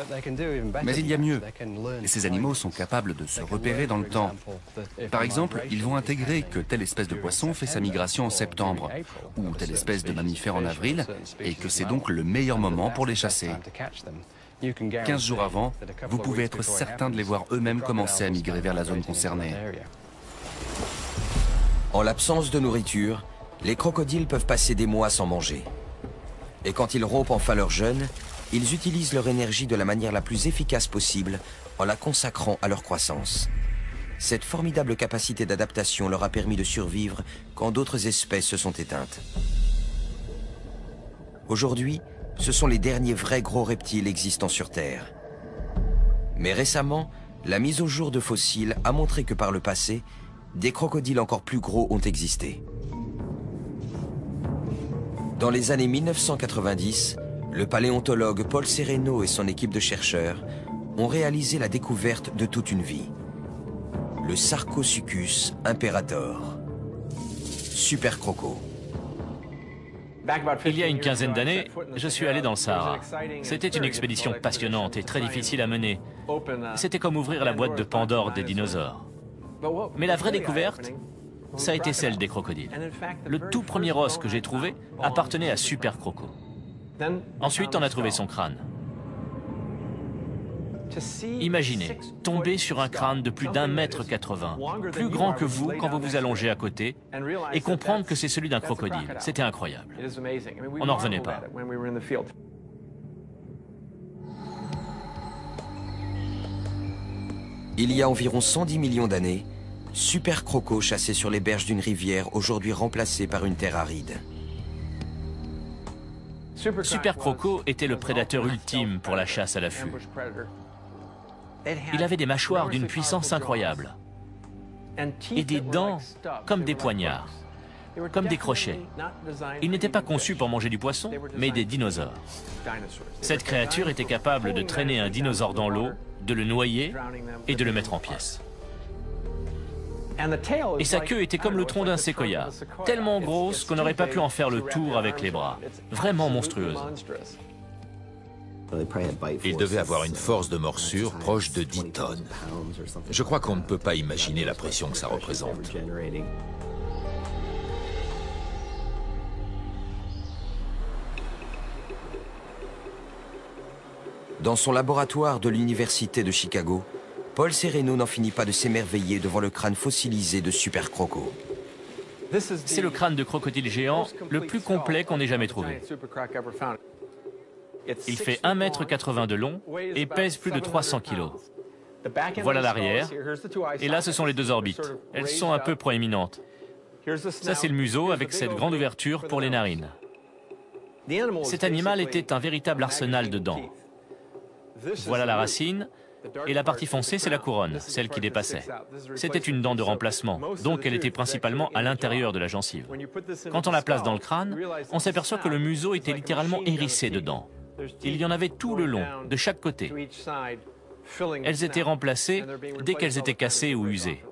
Speaker 4: Mais il y a mieux. Ces animaux sont capables de se repérer dans le temps. Par exemple, ils vont intégrer que telle espèce de poisson fait sa migration en septembre, ou telle espèce de mammifère en avril, et que c'est donc le meilleur moment pour les chasser. 15 jours avant, vous pouvez être certain de les voir eux-mêmes commencer à migrer vers la zone concernée.
Speaker 2: En l'absence de nourriture, les crocodiles peuvent passer des mois sans manger. Et quand ils rompent enfin leur jeûne, ils utilisent leur énergie de la manière la plus efficace possible en la consacrant à leur croissance. cette formidable capacité d'adaptation leur a permis de survivre quand d'autres espèces se sont éteintes. Aujourd'hui, ce sont les derniers vrais gros reptiles existants sur Terre. Mais récemment, la mise au jour de fossiles a montré que par le passé, des crocodiles encore plus gros ont existé. Dans les années 1990, le paléontologue Paul Sereno et son équipe de chercheurs ont réalisé la découverte de toute une vie. Le Sarcosuchus imperator. Super croco.
Speaker 3: Il y a une quinzaine d'années, je suis allé dans le Sahara. C'était une expédition passionnante et très difficile à mener. C'était comme ouvrir la boîte de Pandore des dinosaures. Mais la vraie découverte, ça a été celle des crocodiles. Le tout premier os que j'ai trouvé appartenait à Super Croco. Ensuite, on a trouvé son crâne. Imaginez, tomber sur un crâne de plus d'un mètre 80, plus grand que vous quand vous vous allongez à côté, et comprendre que c'est celui d'un crocodile. C'était incroyable. On n'en revenait pas.
Speaker 2: Il y a environ 110 millions d'années, Super Croco chassait sur les berges d'une rivière aujourd'hui remplacée par une terre aride.
Speaker 3: Super Croco était le prédateur ultime pour la chasse à l'affût. Il avait des mâchoires d'une puissance incroyable et des dents comme des poignards, comme des crochets. Il n'était pas conçu pour manger du poisson, mais des dinosaures. Cette créature était capable de traîner un dinosaure dans l'eau, de le noyer et de le mettre en pièces. Et sa queue était comme le tronc d'un séquoia, tellement grosse qu'on n'aurait pas pu en faire le tour avec les bras. Vraiment monstrueuse.
Speaker 5: Il devait avoir une force de morsure proche de 10 tonnes. Je crois qu'on ne peut pas imaginer la pression que ça représente.
Speaker 2: Dans son laboratoire de l'Université de Chicago, Paul Sereno n'en finit pas de s'émerveiller devant le crâne fossilisé de Super Croco.
Speaker 3: C'est le crâne de crocodile géant le plus complet qu'on ait jamais trouvé. Il fait 1m80 de long et pèse plus de 300 kg. Voilà l'arrière. Et là, ce sont les deux orbites. Elles sont un peu proéminentes. Ça, c'est le museau avec cette grande ouverture pour les narines. Cet animal était un véritable arsenal de dents. Voilà la racine, et la partie foncée, c'est la couronne, celle qui dépassait. C'était une dent de remplacement, donc elle était principalement à l'intérieur de la gencive. Quand on la place dans le crâne, on s'aperçoit que le museau était littéralement hérissé de dents. Il y en avait tout le long, de chaque côté. Elles étaient remplacées dès qu'elles étaient cassées ou usées.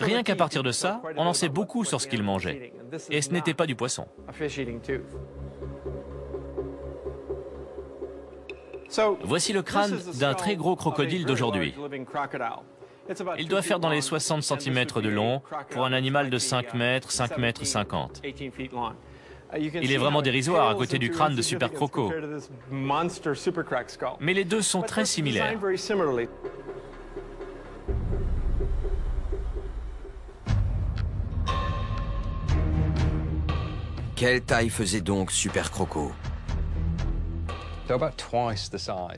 Speaker 3: Rien qu'à partir de ça, on en sait beaucoup sur ce qu'il mangeait. Et ce n'était pas du poisson. Voici le crâne d'un très gros crocodile d'aujourd'hui. Il doit faire dans les 60 cm de long pour un animal de 5 mètres, 5 mètres 50. Il est vraiment dérisoire à côté du crâne de Super Croco. Mais les deux sont très similaires.
Speaker 2: Quelle taille faisait donc Super Croco?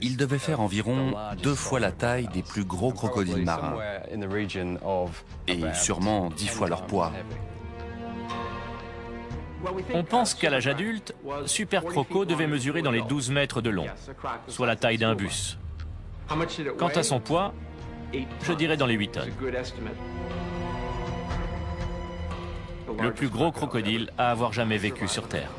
Speaker 4: Il devait faire environ deux fois la taille des plus gros crocodiles marins et sûrement dix fois leur poids.
Speaker 3: On pense qu'à l'âge adulte, Super Croco devait mesurer dans les 12 mètres de long, soit la taille d'un bus. Quant à son poids, je dirais dans les 8 tonnes. Le plus gros crocodile à avoir jamais vécu sur Terre.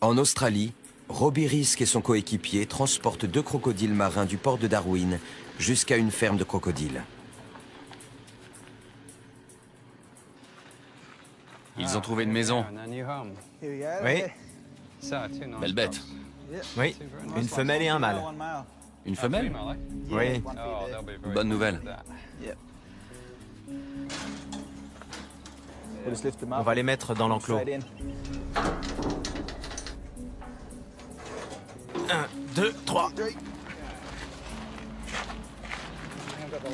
Speaker 2: En Australie, Robbie Risk et son coéquipier transportent deux crocodiles marins du port de Darwin jusqu'à une ferme de crocodiles.
Speaker 4: Ils ont trouvé une maison.
Speaker 6: Oui.
Speaker 4: Belle bête.
Speaker 6: Oui, une femelle et un mâle.
Speaker 4: Une femelle
Speaker 6: Oui.
Speaker 4: Bonne nouvelle.
Speaker 6: On va les mettre dans l'enclos. 1, 2, 3.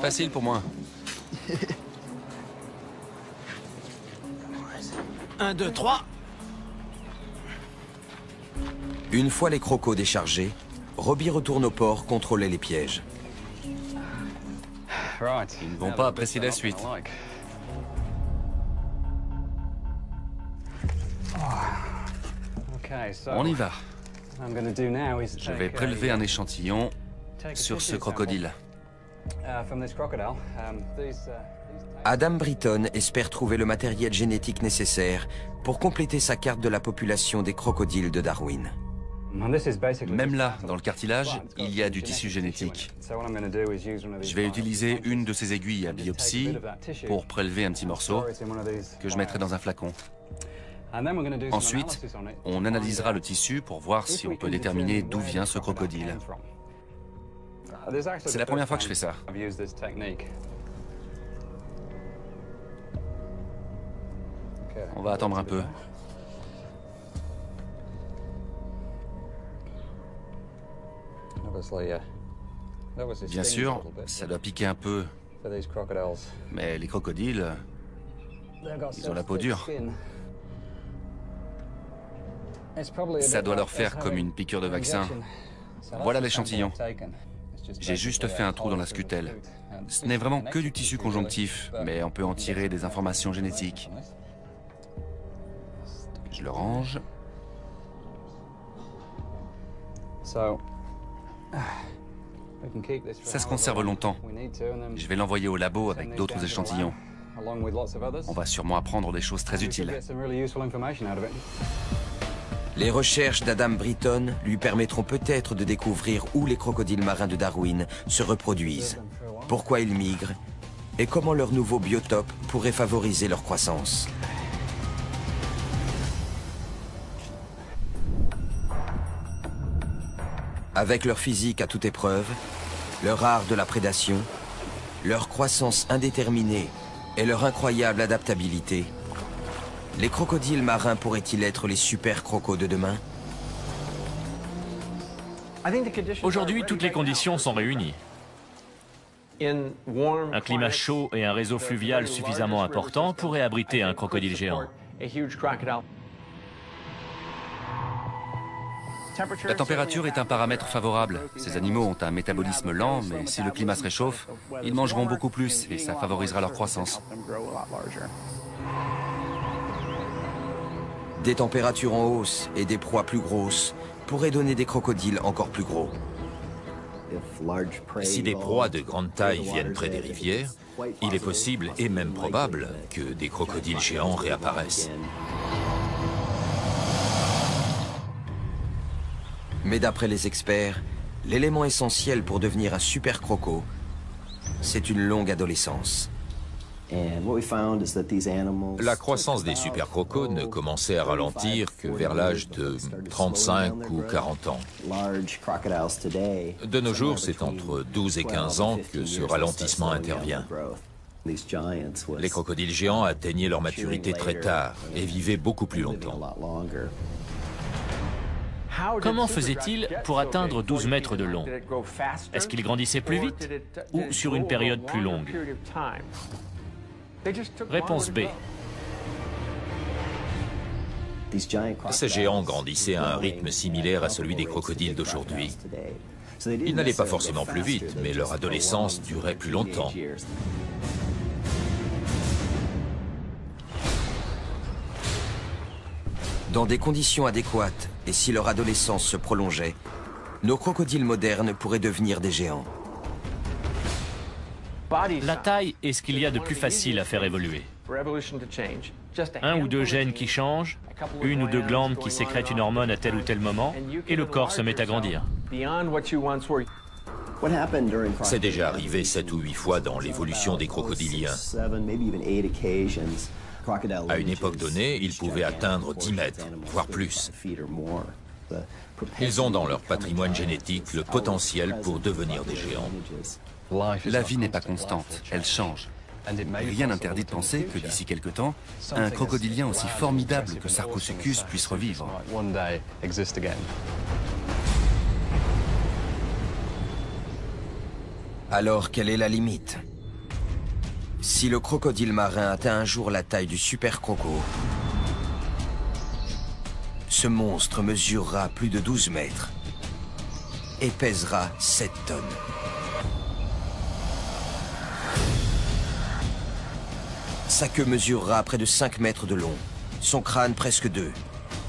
Speaker 4: Facile pour moi.
Speaker 6: 1, 2, 3.
Speaker 2: Une fois les crocos déchargés, Robbie retourne au port contrôler les pièges.
Speaker 4: Ils ne vont pas apprécier la suite. On y va. Je vais prélever un échantillon sur ce crocodile.
Speaker 2: Adam Britton espère trouver le matériel génétique nécessaire pour compléter sa carte de la population des crocodiles de Darwin.
Speaker 4: Même là, dans le cartilage, il y a du tissu génétique. Je vais utiliser une de ces aiguilles à biopsie pour prélever un petit morceau que je mettrai dans un flacon. Ensuite, on analysera le tissu pour voir si on peut déterminer d'où vient ce crocodile. C'est la première fois que je fais ça. On va attendre un peu. Bien sûr, ça doit piquer un peu. Mais les crocodiles, ils ont la peau dure. Ça doit leur faire comme une piqûre de vaccin. Voilà l'échantillon. J'ai juste fait un trou dans la scutelle. Ce n'est vraiment que du tissu conjonctif, mais on peut en tirer des informations génétiques. Je le range. Ça se conserve longtemps. Je vais l'envoyer au labo avec d'autres échantillons. On va sûrement apprendre des choses très utiles.
Speaker 2: Les recherches d'Adam Britton lui permettront peut-être de découvrir où les crocodiles marins de Darwin se reproduisent, pourquoi ils migrent et comment leur nouveau biotope pourrait favoriser leur croissance. Avec leur physique à toute épreuve, leur art de la prédation, leur croissance indéterminée et leur incroyable adaptabilité, les crocodiles marins pourraient-ils être les super crocos de demain?
Speaker 3: Aujourd'hui, toutes les conditions sont réunies. Un climat chaud et un réseau fluvial suffisamment important pourraient abriter un crocodile géant.
Speaker 4: La température est un paramètre favorable. Ces animaux ont un métabolisme lent, mais si le climat se réchauffe, ils mangeront beaucoup plus et ça favorisera leur croissance.
Speaker 2: Des températures en hausse et des proies plus grosses pourraient donner des crocodiles encore plus gros.
Speaker 5: Si des proies de grande taille viennent près des rivières, il est possible et même probable que des crocodiles géants réapparaissent.
Speaker 2: Mais d'après les experts, l'élément essentiel pour devenir un super croco, c'est une longue adolescence.
Speaker 5: La croissance des super crocos ne commençait à ralentir que vers l'âge de 35 ou 40 ans. De nos jours, c'est entre 12 et 15 ans que ce ralentissement intervient. Les crocodiles géants atteignaient leur maturité très tard et vivaient beaucoup plus longtemps.
Speaker 3: Comment faisait-il pour atteindre 12 mètres de long? Est-ce qu'il grandissait plus vite ou sur une période plus longue? Réponse B.
Speaker 5: Ces géants grandissaient à un rythme similaire à celui des crocodiles d'aujourd'hui. Ils n'allaient pas forcément plus vite, mais leur adolescence durait plus longtemps.
Speaker 2: Dans des conditions adéquates, et si leur adolescence se prolongeait, nos crocodiles modernes pourraient devenir des géants.
Speaker 3: La taille est ce qu'il y a de plus facile à faire évoluer. Un ou deux gènes qui changent, une ou deux glandes qui sécrètent une hormone à tel ou tel moment, et le corps se met à grandir.
Speaker 5: C'est déjà arrivé sept ou huit fois dans l'évolution des crocodiliens. À une époque donnée, ils pouvaient atteindre 10 mètres, voire plus. Ils ont dans leur patrimoine génétique le potentiel pour devenir des géants.
Speaker 4: La vie n'est pas constante, elle change. Rien n'interdit de penser que d'ici quelque temps, un crocodilien aussi formidable que Sarcosuchus puisse revivre.
Speaker 2: Alors, quelle est la limite? Si le crocodile marin atteint un jour la taille du super croco, Ce monstre mesurera plus de 12 mètres et pèsera 7 tonnes. Sa queue mesurera près de 5 mètres de long, son crâne presque 2.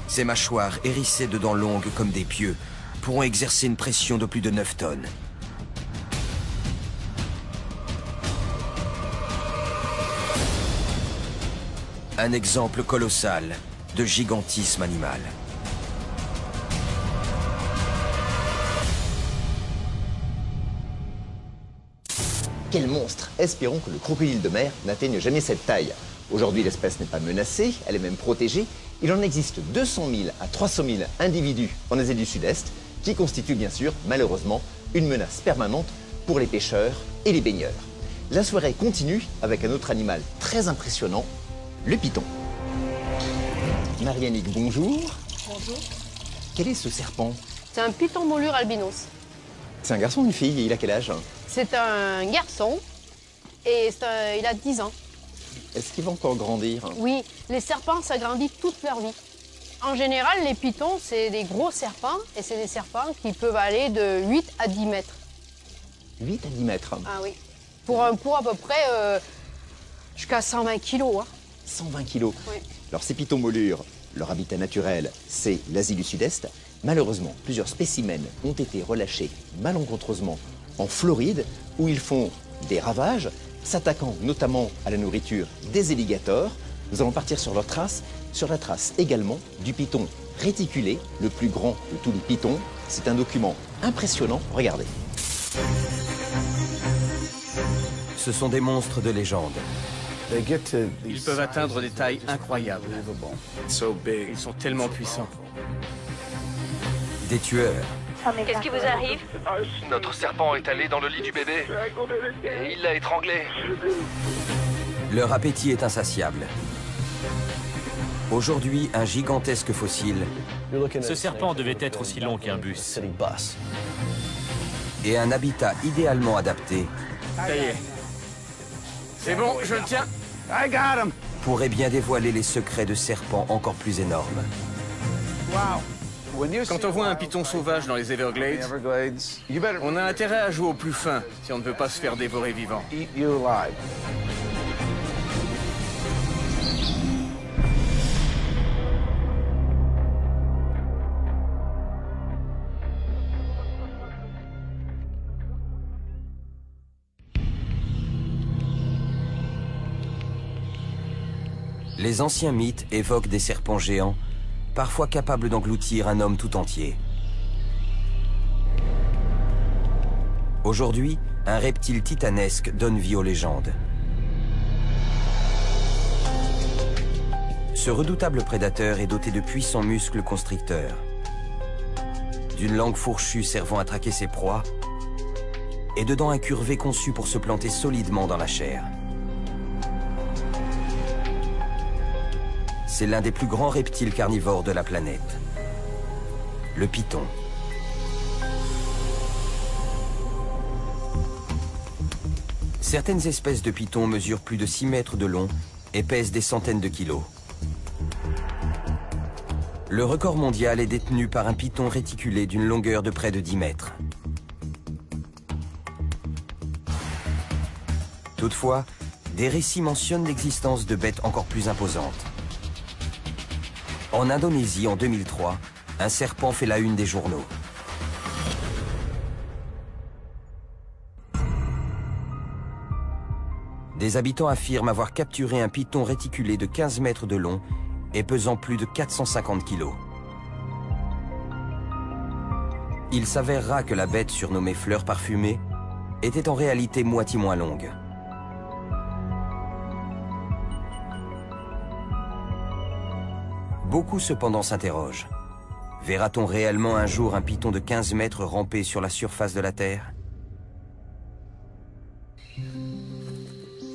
Speaker 2: Ses mâchoires hérissées de dents longues comme des pieux pourront exercer une pression de plus de 9 tonnes. Un exemple colossal de gigantisme animal.
Speaker 1: Quel monstre Espérons que le crocodile de mer n'atteigne jamais cette taille. Aujourd'hui, l'espèce n'est pas menacée, elle est même protégée. Il en existe 200 000 à 300 000 individus en Asie du Sud-Est, qui constituent bien sûr, malheureusement, une menace permanente pour les pêcheurs et les baigneurs. La soirée continue avec un autre animal très impressionnant, le python. Marianique, bonjour.
Speaker 7: Bonjour.
Speaker 1: Quel est ce serpent?
Speaker 7: C'est un python moulure albinos.
Speaker 1: C'est un garçon ou une fille? Il a quel âge?
Speaker 7: C'est un garçon et il a 10 ans.
Speaker 1: Est-ce qu'il va encore grandir?
Speaker 7: Oui, les serpents, ça grandit toute leur vie. En général, les pythons, c'est des gros serpents et c'est des serpents qui peuvent aller de 8 à 10 mètres.
Speaker 1: 8 à 10 mètres
Speaker 7: Ah oui. Pour un poids à peu près euh, jusqu'à 120 kilos.
Speaker 1: 120 hein. kilos
Speaker 7: Oui.
Speaker 1: Alors ces pitons moulures, leur habitat naturel, c'est l'Asie du Sud-Est. Malheureusement, plusieurs spécimens ont été relâchés malencontreusement en Floride, où ils font des ravages, s'attaquant notamment à la nourriture des alligators. Nous allons partir sur leur trace, sur la trace également du python réticulé, le plus grand de tous les pythons. C'est un document impressionnant, regardez.
Speaker 2: Ce sont des monstres de légende.
Speaker 8: Ils peuvent atteindre des tailles incroyables. Ils sont tellement puissants.
Speaker 2: Des tueurs.
Speaker 9: Qu'est-ce qui vous arrive
Speaker 10: Notre serpent est allé dans le lit du bébé et il l'a étranglé.
Speaker 2: Leur appétit est insatiable. Aujourd'hui, un gigantesque fossile.
Speaker 3: Ce serpent devait être aussi long qu'un bus.
Speaker 2: Et un habitat idéalement adapté.
Speaker 8: Ça y est. C'est bon, je le tiens.
Speaker 2: Pourrait bien dévoiler les secrets de serpents encore plus énormes.
Speaker 8: Quand on voit un python sauvage dans les Everglades, on a intérêt à jouer au plus fin si on ne veut pas se faire dévorer vivant.
Speaker 2: Les anciens mythes évoquent des serpents géants, parfois capables d'engloutir un homme tout entier. Aujourd'hui, un reptile titanesque donne vie aux légendes. Ce redoutable prédateur est doté de puissants muscles constricteurs, d'une langue fourchue servant à traquer ses proies, et de dents incurvées conçues pour se planter solidement dans la chair. C'est l'un des plus grands reptiles carnivores de la planète. Le python. Certaines espèces de pythons mesurent plus de 6 mètres de long et pèsent des centaines de kilos. Le record mondial est détenu par un python réticulé d'une longueur de près de 10 mètres. Toutefois, des récits mentionnent l'existence de bêtes encore plus imposantes. En Indonésie, en 2003, un serpent fait la une des journaux. Des habitants affirment avoir capturé un python réticulé de 15 mètres de long et pesant plus de 450 kilos. Il s'avérera que la bête surnommée fleur parfumée était en réalité moitié moins longue. Beaucoup cependant s'interrogent. Verra-t-on réellement un jour un python de 15 mètres ramper sur la surface de la Terre?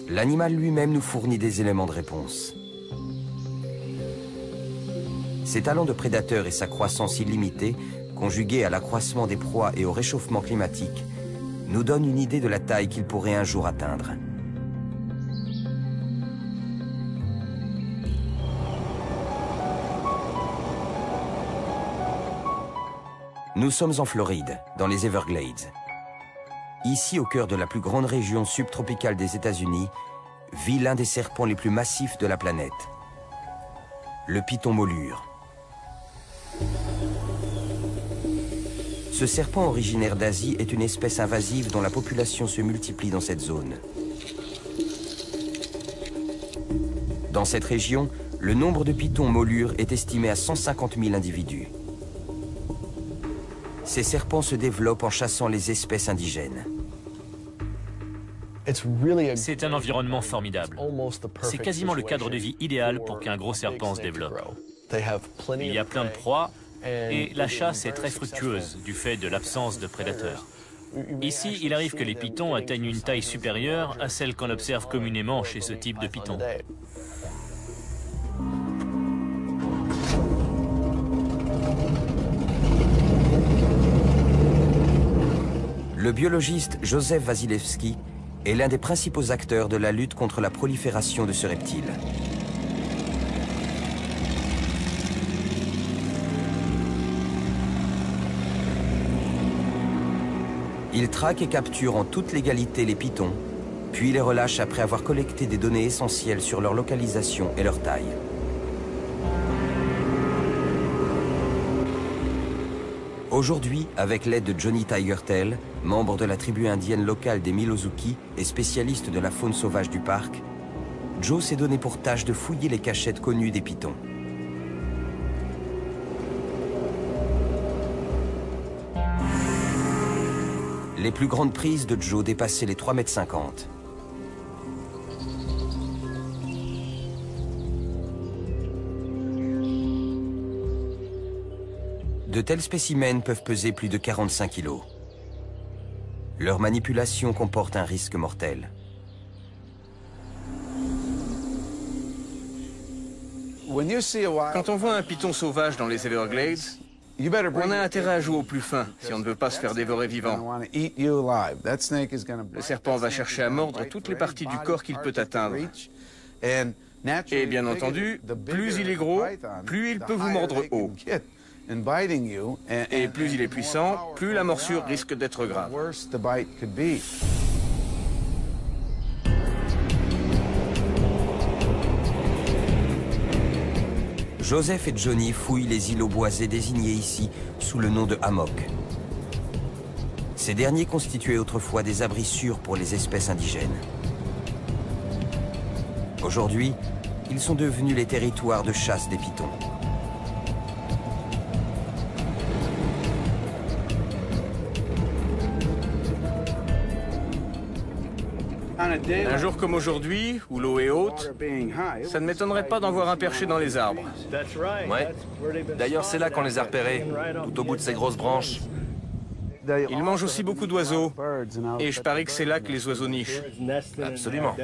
Speaker 2: L'animal lui-même nous fournit des éléments de réponse. Ses talents de prédateur et sa croissance illimitée, conjugués à l'accroissement des proies et au réchauffement climatique, nous donnent une idée de la taille qu'il pourrait un jour atteindre. Nous sommes en Floride, dans les Everglades. Ici, au cœur de la plus grande région subtropicale des États-Unis, vit l'un des serpents les plus massifs de la planète, le python molure. Ce serpent originaire d'Asie est une espèce invasive dont la population se multiplie dans cette zone. Dans cette région, le nombre de pythons molures est estimé à 150 000 individus. Ces serpents se développent en chassant les espèces indigènes.
Speaker 3: C'est un environnement formidable. C'est quasiment le cadre de vie idéal pour qu'un gros serpent se développe. Il y a plein de proies et la chasse est très fructueuse du fait de l'absence de prédateurs. Ici, il arrive que les pitons atteignent une taille supérieure à celle qu'on observe communément chez ce type de python.
Speaker 2: Le biologiste Joseph Wasilewski est l'un des principaux acteurs de la lutte contre la prolifération de ce reptile. Il traque et capture en toute légalité les pitons, puis les relâche après avoir collecté des données essentielles sur leur localisation et leur taille. Aujourd'hui, avec l'aide de Johnny Tigertail, membre de la tribu indienne locale des Milozuki et spécialiste de la faune sauvage du parc, Joe s'est donné pour tâche de fouiller les cachettes connues des pitons. Les plus grandes prises de Joe dépassaient les 3,50 m. De tels spécimens peuvent peser plus de 45 kg. Leur manipulation comporte un risque mortel.
Speaker 8: Quand on voit un python sauvage dans les Everglades, on a intérêt à jouer au plus fin si on ne veut pas se faire dévorer vivant. Le serpent va chercher à mordre toutes les parties du corps qu'il peut atteindre. Et bien entendu, plus il est gros, plus il peut vous mordre haut. Et plus il est puissant, plus la morsure risque d'être grave.
Speaker 2: Joseph et Johnny fouillent les îlots boisés désignés ici sous le nom de hammock. Ces derniers constituaient autrefois des abris sûrs pour les espèces indigènes. Aujourd'hui, ils sont devenus les territoires de chasse des pitons.
Speaker 8: Un jour comme aujourd'hui, où l'eau est haute, ça ne m'étonnerait pas d'en voir un perché dans les arbres.
Speaker 10: Ouais. D'ailleurs, c'est là qu'on les a repérés, tout au bout de ces grosses branches.
Speaker 8: Ils mangent aussi beaucoup d'oiseaux. Et je parie que c'est là que les oiseaux nichent.
Speaker 10: Absolument.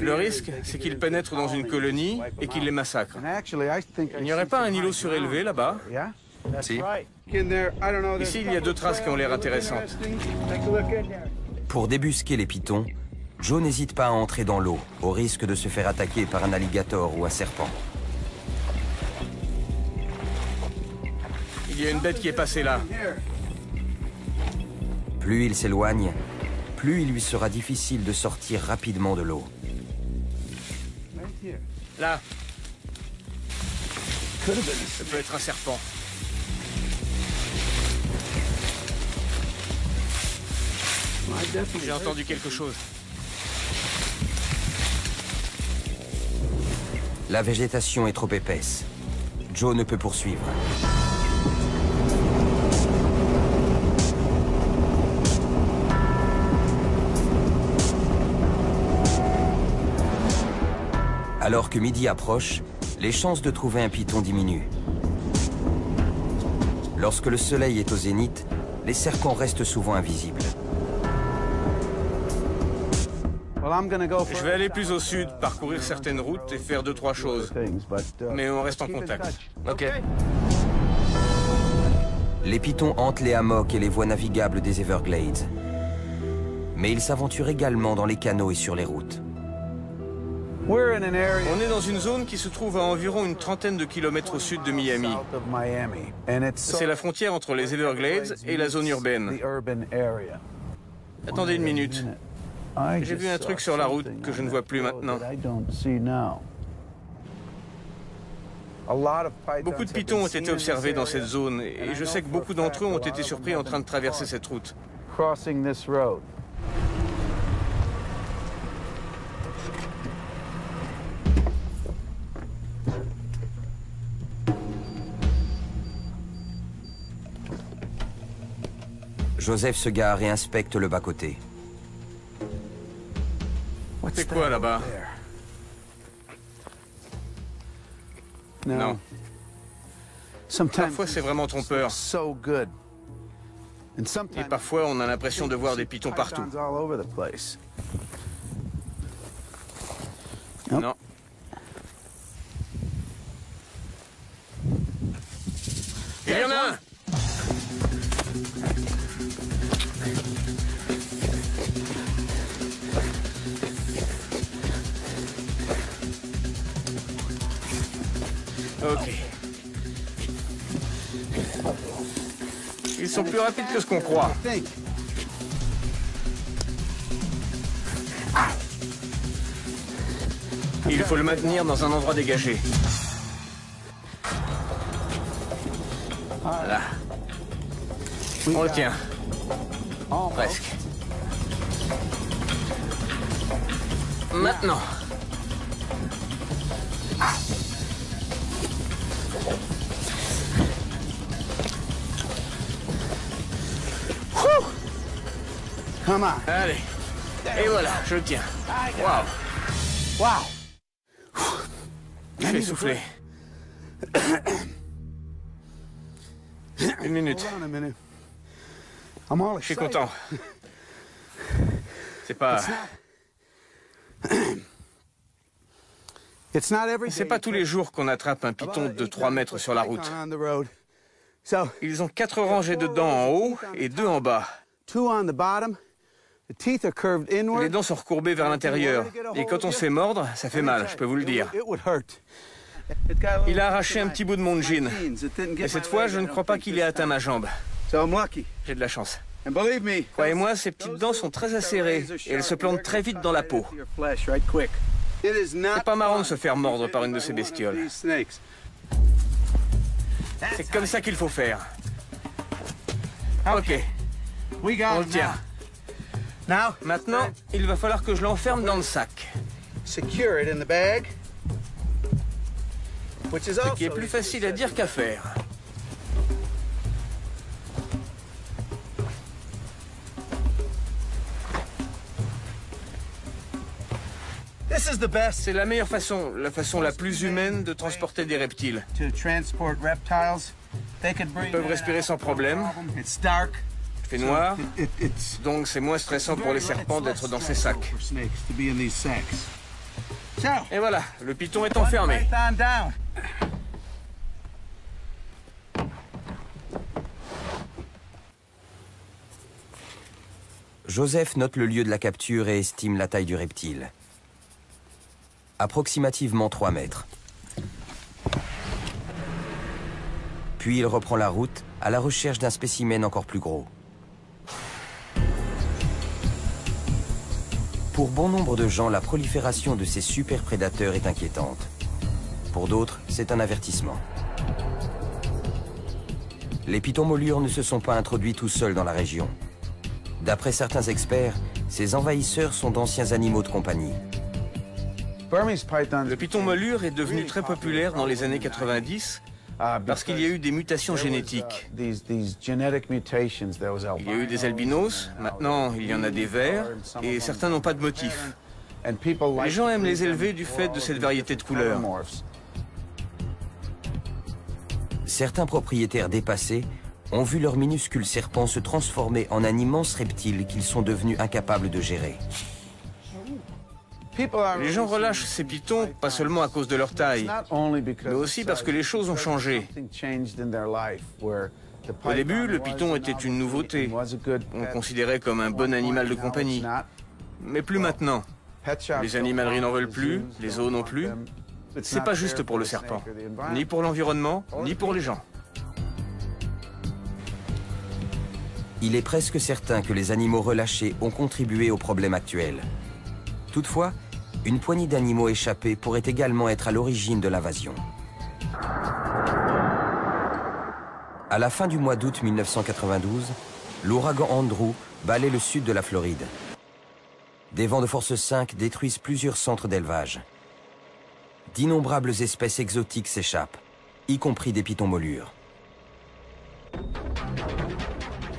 Speaker 8: Le risque, c'est qu'ils pénètrent dans une colonie et qu'ils les massacrent. Il n'y aurait pas un îlot surélevé là-bas?
Speaker 10: Si.
Speaker 8: Ici, il y a deux traces qui ont l'air intéressantes.
Speaker 2: Pour débusquer les pitons, Joe n'hésite pas à entrer dans l'eau, au risque de se faire attaquer par un alligator ou un serpent.
Speaker 8: Il y a une bête qui est passée là.
Speaker 2: Plus il s'éloigne, plus il lui sera difficile de sortir rapidement de l'eau.
Speaker 8: Là. Ça peut être un serpent. J'ai entendu quelque chose.
Speaker 2: La végétation est trop épaisse. Joe ne peut poursuivre. Alors que midi approche, les chances de trouver un python diminuent. Lorsque le soleil est au zénith, les serpents restent souvent invisibles.
Speaker 8: Je vais aller plus au sud, parcourir certaines routes et faire deux, trois choses. Mais on reste en contact.
Speaker 10: Ok.
Speaker 2: Les pitons hantent les hammocks et les voies navigables des Everglades. Mais ils s'aventurent également dans les canaux et sur les routes.
Speaker 8: On est dans une zone qui se trouve à environ une trentaine de kilomètres au sud de Miami. C'est la frontière entre les Everglades et la zone urbaine. Attendez une minute. J'ai vu un truc sur la route que je ne vois plus maintenant. Beaucoup de pitons ont été observés dans cette zone et je sais que beaucoup d'entre eux ont été surpris en train de traverser cette route.
Speaker 2: Joseph se gare et inspecte le bas-côté.
Speaker 8: C'est quoi là-bas? Non. Parfois c'est vraiment trompeur. Et parfois on a l'impression de voir des pitons partout. Non. Il y en a un sont plus rapides que ce qu'on croit. Il faut le maintenir dans un endroit dégagé. Voilà. On le tient. Presque. Maintenant. Allez. Et voilà, je le tiens. Waouh. Waouh. Je vais souffler. Une minute. Je suis content. C'est pas... C'est pas tous les jours qu'on attrape un piton de 3 mètres sur la route. Ils ont quatre rangées de dents en haut et deux en bas. Les dents sont recourbées vers l'intérieur. Et quand on se fait mordre, ça fait mal, je peux vous le dire. Il a arraché un petit bout de mon jean. Et cette fois, je ne crois pas qu'il ait atteint ma jambe. J'ai de la chance. Croyez-moi, ces petites dents sont très acérées et elles se plantent très vite dans la peau. C'est pas marrant de se faire mordre par une de ces bestioles. C'est comme ça qu'il faut faire. Ok. On le tient. Maintenant, il va falloir que je l'enferme dans le sac. Ce qui est plus facile à dire qu'à faire. C'est la meilleure façon, la façon la plus humaine de transporter des reptiles. Ils peuvent respirer sans problème. Noir, donc c'est moins stressant pour les serpents d'être dans ces sacs. Et voilà, le piton est enfermé.
Speaker 2: Joseph note le lieu de la capture et estime la taille du reptile approximativement 3 mètres. Puis il reprend la route à la recherche d'un spécimen encore plus gros. Pour bon nombre de gens, la prolifération de ces super prédateurs est inquiétante. Pour d'autres, c'est un avertissement. Les pitons molures ne se sont pas introduits tout seuls dans la région. D'après certains experts, ces envahisseurs sont d'anciens animaux de compagnie.
Speaker 8: Le python molure est devenu très populaire dans les années 90 parce qu'il y a eu des mutations génétiques. Il y a eu des albinos, maintenant il y en a des verts, et certains n'ont pas de motif. Les gens aiment les élever du fait de cette variété de couleurs.
Speaker 2: Certains propriétaires dépassés ont vu leurs minuscules serpents se transformer en un immense reptile qu'ils sont devenus incapables de gérer.
Speaker 8: Les gens relâchent ces pitons pas seulement à cause de leur taille, mais aussi parce que les choses ont changé. Au début, le python était une nouveauté. On considérait comme un bon animal de compagnie. Mais plus maintenant. Les animaleries n'en veulent plus, les zoos non plus. C'est pas juste pour le serpent, ni pour l'environnement, ni pour les gens.
Speaker 2: Il est presque certain que les animaux relâchés ont contribué au problème actuel. Toutefois, une poignée d'animaux échappés pourrait également être à l'origine de l'invasion. À la fin du mois d'août 1992, l'ouragan Andrew balaie le sud de la Floride. Des vents de force 5 détruisent plusieurs centres d'élevage. D'innombrables espèces exotiques s'échappent, y compris des pitons molures.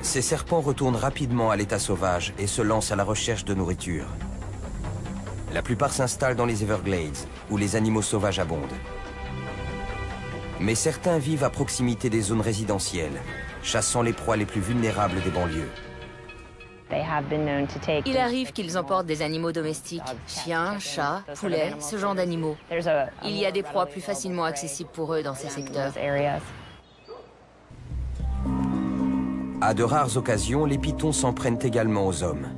Speaker 2: Ces serpents retournent rapidement à l'état sauvage et se lancent à la recherche de nourriture. La plupart s'installent dans les Everglades, où les animaux sauvages abondent. Mais certains vivent à proximité des zones résidentielles, chassant les proies les plus vulnérables des banlieues.
Speaker 9: Il arrive qu'ils emportent des animaux domestiques, chiens, chats, poulets, ce genre d'animaux. Il y a des proies plus facilement accessibles pour eux dans ces secteurs.
Speaker 2: À de rares occasions, les pitons s'en prennent également aux hommes.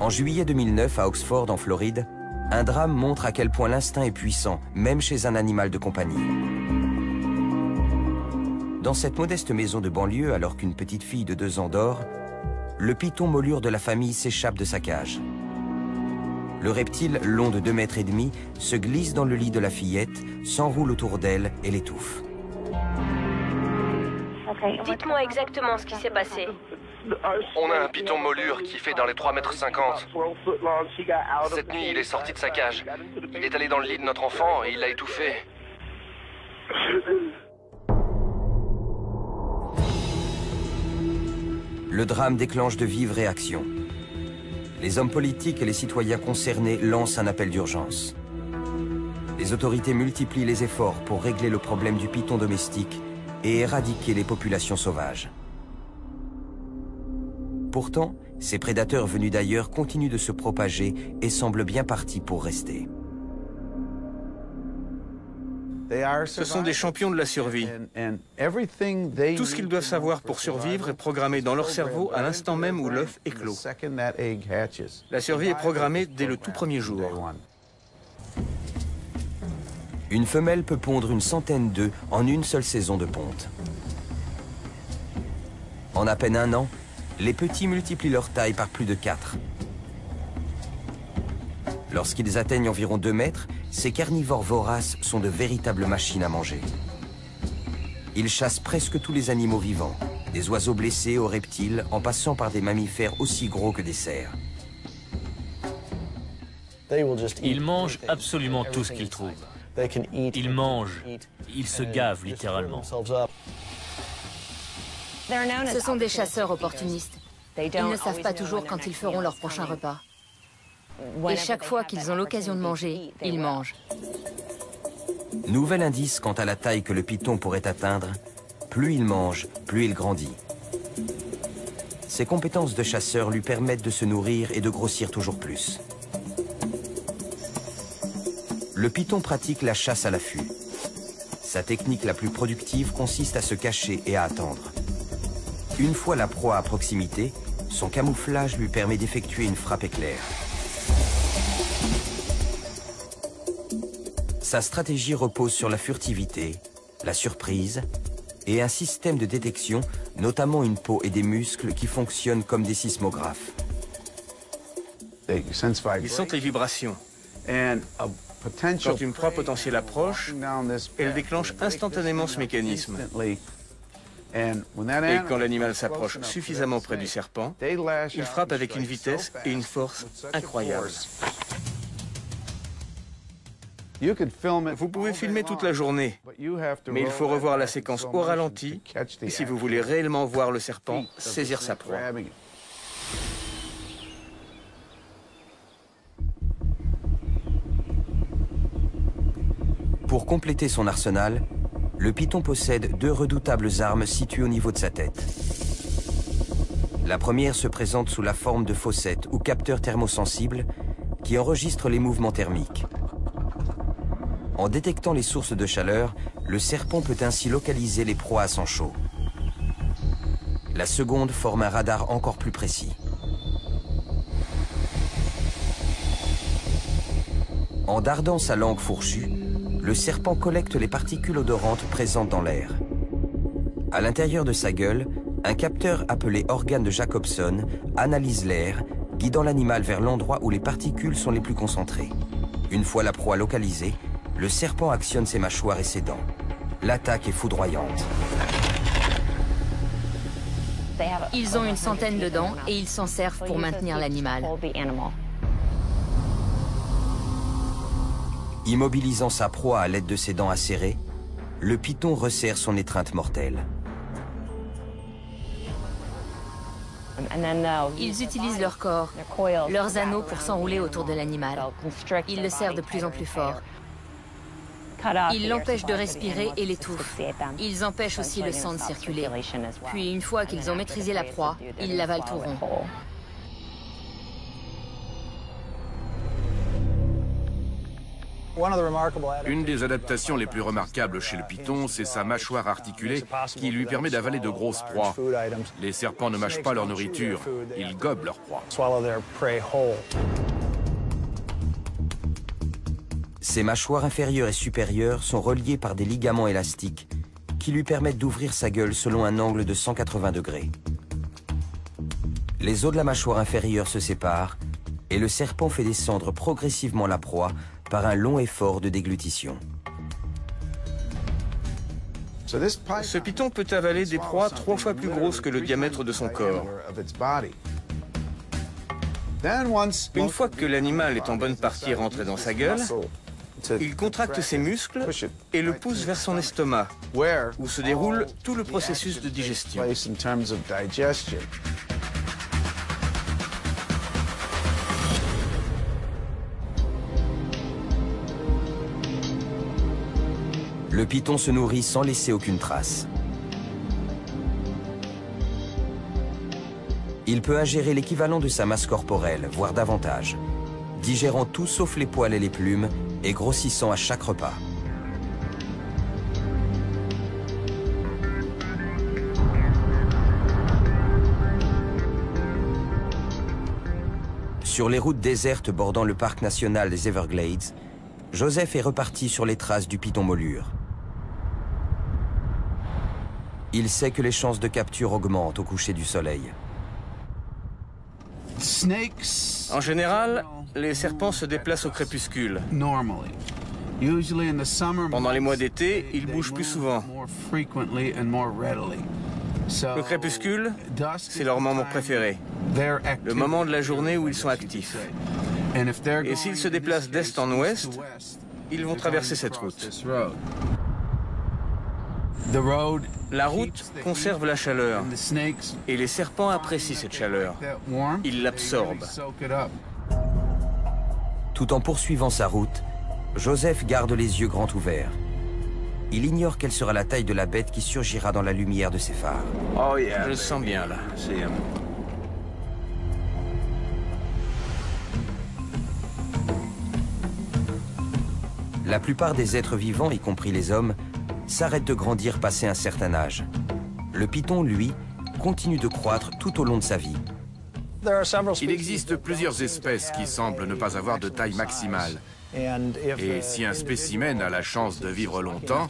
Speaker 2: En juillet 2009, à Oxford, en Floride, un drame montre à quel point l'instinct est puissant, même chez un animal de compagnie. Dans cette modeste maison de banlieue, alors qu'une petite fille de deux ans dort, le python molure de la famille s'échappe de sa cage. Le reptile, long de 2 mètres et demi, se glisse dans le lit de la fillette, s'enroule autour d'elle et l'étouffe.
Speaker 9: Dites-moi exactement ce qui s'est passé.
Speaker 10: On a un python molure qui fait dans les 3 mètres 50. Cette nuit, il est sorti de sa cage. Il est allé dans le lit de notre enfant et il l'a étouffé.
Speaker 2: Le drame déclenche de vives réactions. Les hommes politiques et les citoyens concernés lancent un appel d'urgence. Les autorités multiplient les efforts pour régler le problème du python domestique et éradiquer les populations sauvages. Pourtant, ces prédateurs venus d'ailleurs continuent de se propager et semblent bien partis pour rester.
Speaker 8: Ce sont des champions de la survie. Tout ce qu'ils doivent savoir pour survivre est programmé dans leur cerveau à l'instant même où l'œuf éclot. La survie est programmée dès le tout premier jour.
Speaker 2: Une femelle peut pondre une centaine d'œufs en une seule saison de ponte. En à peine un an, les petits multiplient leur taille par plus de 4. Lorsqu'ils atteignent environ 2 mètres, ces carnivores voraces sont de véritables machines à manger. Ils chassent presque tous les animaux vivants, des oiseaux blessés aux reptiles, en passant par des mammifères aussi gros que des cerfs.
Speaker 3: Ils mangent absolument tout ce qu'ils trouvent. Ils mangent, ils se gavent littéralement.
Speaker 9: Ce sont des chasseurs opportunistes. Ils ne savent pas toujours quand ils feront leur prochain repas. Et chaque fois qu'ils ont l'occasion de manger, ils mangent.
Speaker 2: Nouvel indice quant à la taille que le python pourrait atteindre, plus il mange, plus il grandit. Ses compétences de chasseur lui permettent de se nourrir et de grossir toujours plus. Le python pratique la chasse à l'affût. Sa technique la plus productive consiste à se cacher et à attendre. Une fois la proie à proximité, son camouflage lui permet d'effectuer une frappe éclair. Sa stratégie repose sur la furtivité, la surprise et un système de détection, notamment une peau et des muscles qui fonctionnent comme des sismographes.
Speaker 8: Ils sentent les vibrations. Quand une proie potentielle approche, elle déclenche instantanément ce mécanisme. Et quand l'animal s'approche suffisamment près du serpent, il frappe avec une vitesse et une force incroyables. Vous pouvez filmer toute la journée, mais il faut revoir la séquence au ralenti si vous voulez réellement voir le serpent saisir sa proie.
Speaker 2: Pour compléter son arsenal, le python possède deux redoutables armes situées au niveau de sa tête. La première se présente sous la forme de fossettes ou capteurs thermosensibles qui enregistrent les mouvements thermiques. En détectant les sources de chaleur, le serpent peut ainsi localiser les proies à sang chaud. La seconde forme un radar encore plus précis. En dardant sa langue fourchue, le serpent collecte les particules odorantes présentes dans l'air. À l'intérieur de sa gueule, un capteur appelé organe de Jacobson analyse l'air, guidant l'animal vers l'endroit où les particules sont les plus concentrées. Une fois la proie localisée, le serpent actionne ses mâchoires et ses dents. L'attaque est foudroyante.
Speaker 9: Ils ont une centaine de dents et ils s'en servent pour maintenir l'animal.
Speaker 2: Immobilisant sa proie à l'aide de ses dents acérées, le python resserre son étreinte mortelle.
Speaker 9: Ils utilisent leur corps, leurs anneaux pour s'enrouler autour de l'animal. Ils le serrent de plus en plus fort. Ils l'empêchent de respirer et l'étouffent. Ils empêchent aussi le sang de circuler. Puis, une fois qu'ils ont maîtrisé la proie, ils l'avalent tout rond.
Speaker 11: Une des adaptations les plus remarquables chez le python, c'est sa mâchoire articulée qui lui permet d'avaler de grosses proies. Les serpents ne mâchent pas leur nourriture, ils gobent leur proie.
Speaker 2: Ses mâchoires inférieures et supérieures sont reliées par des ligaments élastiques qui lui permettent d'ouvrir sa gueule selon un angle de 180 degrés. Les os de la mâchoire inférieure se séparent et le serpent fait descendre progressivement la proie par un long effort de déglutition.
Speaker 8: Ce python peut avaler des proies trois fois plus grosses que le diamètre de son corps. Une fois que l'animal est en bonne partie rentré dans sa gueule, il contracte ses muscles et le pousse vers son estomac, où se déroule tout le processus de digestion.
Speaker 2: Le python se nourrit sans laisser aucune trace. Il peut ingérer l'équivalent de sa masse corporelle, voire davantage, digérant tout sauf les poils et les plumes et grossissant à chaque repas. Sur les routes désertes bordant le parc national des Everglades, Joseph est reparti sur les traces du python molure. Il sait que les chances de capture augmentent au coucher du soleil.
Speaker 8: En général, les serpents se déplacent au crépuscule. Pendant les mois d'été, ils bougent plus souvent. Le crépuscule, c'est leur moment préféré. Le moment de la journée où ils sont actifs. Et s'ils se déplacent d'est en ouest, ils vont traverser cette route. La route conserve la chaleur et les serpents apprécient cette chaleur. Ils l'absorbent.
Speaker 2: Tout en poursuivant sa route, Joseph garde les yeux grands ouverts. Il ignore quelle sera la taille de la bête qui surgira dans la lumière de ses phares.
Speaker 8: Oh yeah, je le sens bien là. Euh,
Speaker 2: la plupart des êtres vivants, y compris les hommes, s'arrête de grandir passé un certain âge. Le python, lui, continue de croître tout au long de sa vie.
Speaker 11: Il existe plusieurs espèces qui semblent ne pas avoir de taille maximale. Et si un spécimen a la chance de vivre longtemps,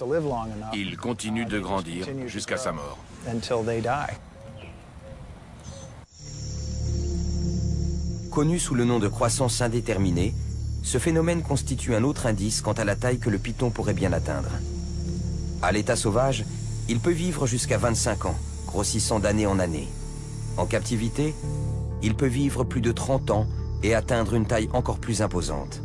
Speaker 11: il continue de grandir jusqu'à sa mort.
Speaker 2: Connu sous le nom de croissance indéterminée, ce phénomène constitue un autre indice quant à la taille que le python pourrait bien atteindre. À l'état sauvage, il peut vivre jusqu'à 25 ans, grossissant d'année en année. En captivité, il peut vivre plus de 30 ans et atteindre une taille encore plus imposante.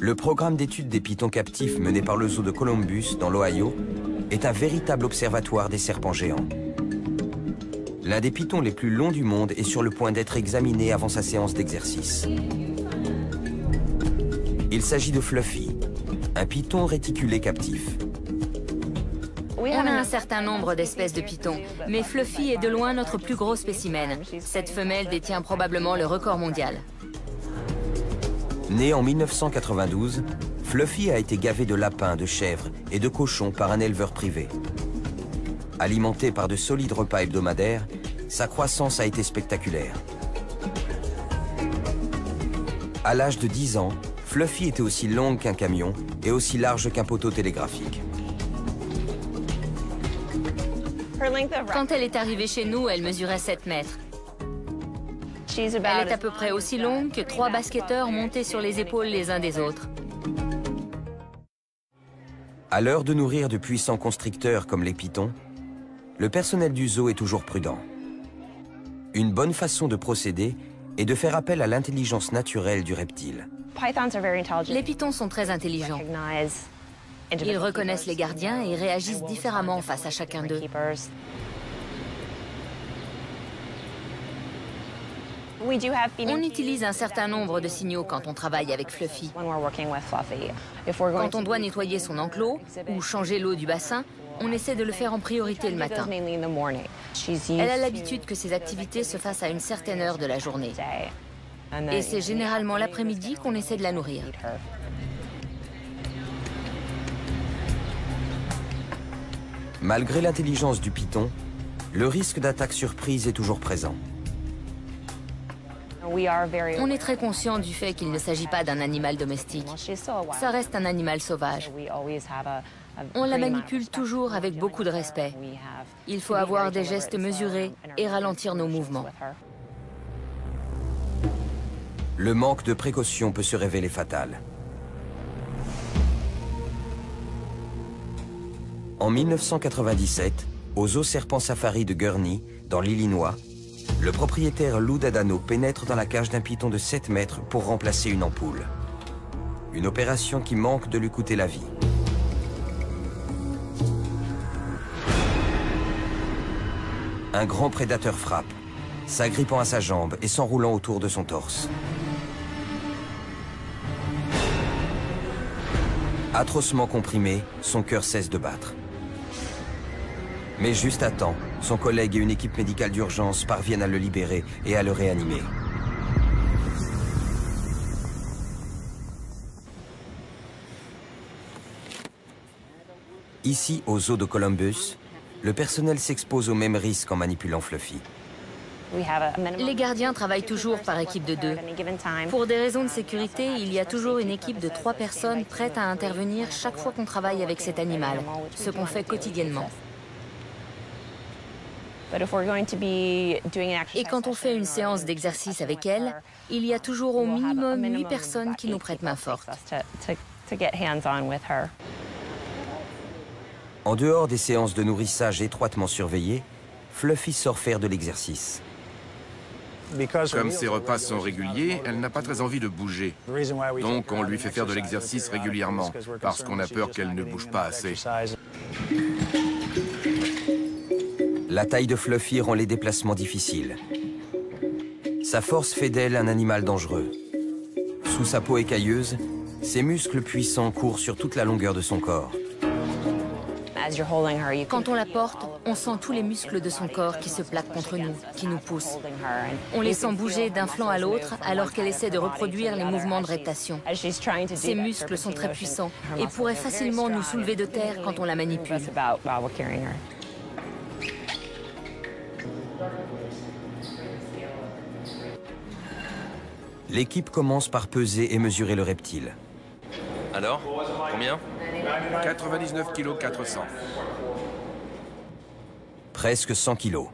Speaker 2: Le programme d'études des pitons captifs mené par le zoo de Columbus, dans l'Ohio, est un véritable observatoire des serpents géants. L'un des pitons les plus longs du monde est sur le point d'être examiné avant sa séance d'exercice. Il s'agit de Fluffy, un python réticulé captif.
Speaker 9: On a un certain nombre d'espèces de pythons, mais Fluffy est de loin notre plus gros spécimen. Cette femelle détient probablement le record mondial.
Speaker 2: Né en 1992, Fluffy a été gavé de lapins, de chèvres et de cochons par un éleveur privé. Alimenté par de solides repas hebdomadaires, sa croissance a été spectaculaire. À l'âge de 10 ans, Fluffy était aussi longue qu'un camion et aussi large qu'un poteau télégraphique.
Speaker 9: Quand elle est arrivée chez nous, elle mesurait 7 mètres. Elle est à peu près aussi longue que trois basketteurs montés sur les épaules les uns des autres.
Speaker 2: À l'heure de nourrir de puissants constricteurs comme les pitons, le personnel du zoo est toujours prudent. Une bonne façon de procéder est de faire appel à l'intelligence naturelle du reptile.
Speaker 9: Les pitons sont très intelligents. Ils reconnaissent les gardiens et réagissent différemment face à chacun d'eux. On utilise un certain nombre de signaux quand on travaille avec Fluffy. Quand on doit nettoyer son enclos ou changer l'eau du bassin, on essaie de le faire en priorité le matin. Elle a l'habitude que ces activités se fassent à une certaine heure de la journée. Et c'est généralement l'après-midi qu'on essaie de la nourrir.
Speaker 2: Malgré l'intelligence du python, le risque d'attaque surprise est toujours présent.
Speaker 9: On est très conscient du fait qu'il ne s'agit pas d'un animal domestique. Ça reste un animal sauvage. On la manipule toujours avec beaucoup de respect. Il faut avoir des gestes mesurés et ralentir nos mouvements.
Speaker 2: Le manque de précaution peut se révéler fatal. En 1997, aux zoo serpents safari de Gurney, dans l'Illinois, le propriétaire Lou Dadano pénètre dans la cage d'un python de 7 mètres pour remplacer une ampoule. Une opération qui manque de lui coûter la vie. Un grand prédateur frappe, s'agrippant à sa jambe et s'enroulant autour de son torse. Atrocement comprimé, son cœur cesse de battre. Mais juste à temps, son collègue et une équipe médicale d'urgence parviennent à le libérer et à le réanimer. Ici, au zoo de Columbus, le personnel s'expose aux mêmes risques en manipulant Fluffy.
Speaker 9: Les gardiens travaillent toujours par équipe de deux. Pour des raisons de sécurité, il y a toujours une équipe de trois personnes prêtes à intervenir chaque fois qu'on travaille avec cet animal, ce qu'on fait quotidiennement. Et quand on fait une séance d'exercice avec elle, il y a toujours au minimum huit personnes qui nous prêtent main forte.
Speaker 2: En dehors des séances de nourrissage étroitement surveillées, Fluffy sort faire de l'exercice.
Speaker 11: Comme ses repas sont réguliers, elle n'a pas très envie de bouger. Donc on lui fait faire de l'exercice régulièrement, parce qu'on a peur qu'elle ne bouge pas assez.
Speaker 2: La taille de Fluffy rend les déplacements difficiles. Sa force fait d'elle un animal dangereux. Sous sa peau écailleuse, ses muscles puissants courent sur toute la longueur de son corps.
Speaker 9: Quand on la porte, on sent tous les muscles de son corps qui se plaquent contre nous, qui nous poussent. On les sent bouger d'un flanc à l'autre alors qu'elle essaie de reproduire les mouvements de reptation. Ses muscles sont très puissants et pourraient facilement nous soulever de terre quand on la manipule.
Speaker 2: L'équipe commence par peser et mesurer le reptile.
Speaker 10: Alors Combien?
Speaker 11: 99 kg 400.
Speaker 2: Presque 100 kilos.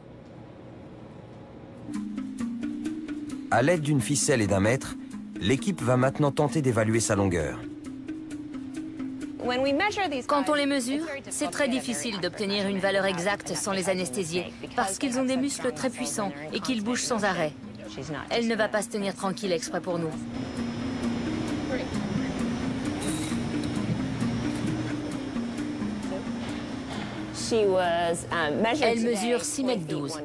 Speaker 2: À l'aide d'une ficelle et d'un mètre, l'équipe va maintenant tenter d'évaluer sa longueur.
Speaker 9: Quand on les mesure, c'est très difficile d'obtenir une valeur exacte sans les anesthésier, parce qu'ils ont des muscles très puissants et qu'ils bougent sans arrêt. Elle ne va pas se tenir tranquille exprès pour nous. Elle mesure 6 mètres 12.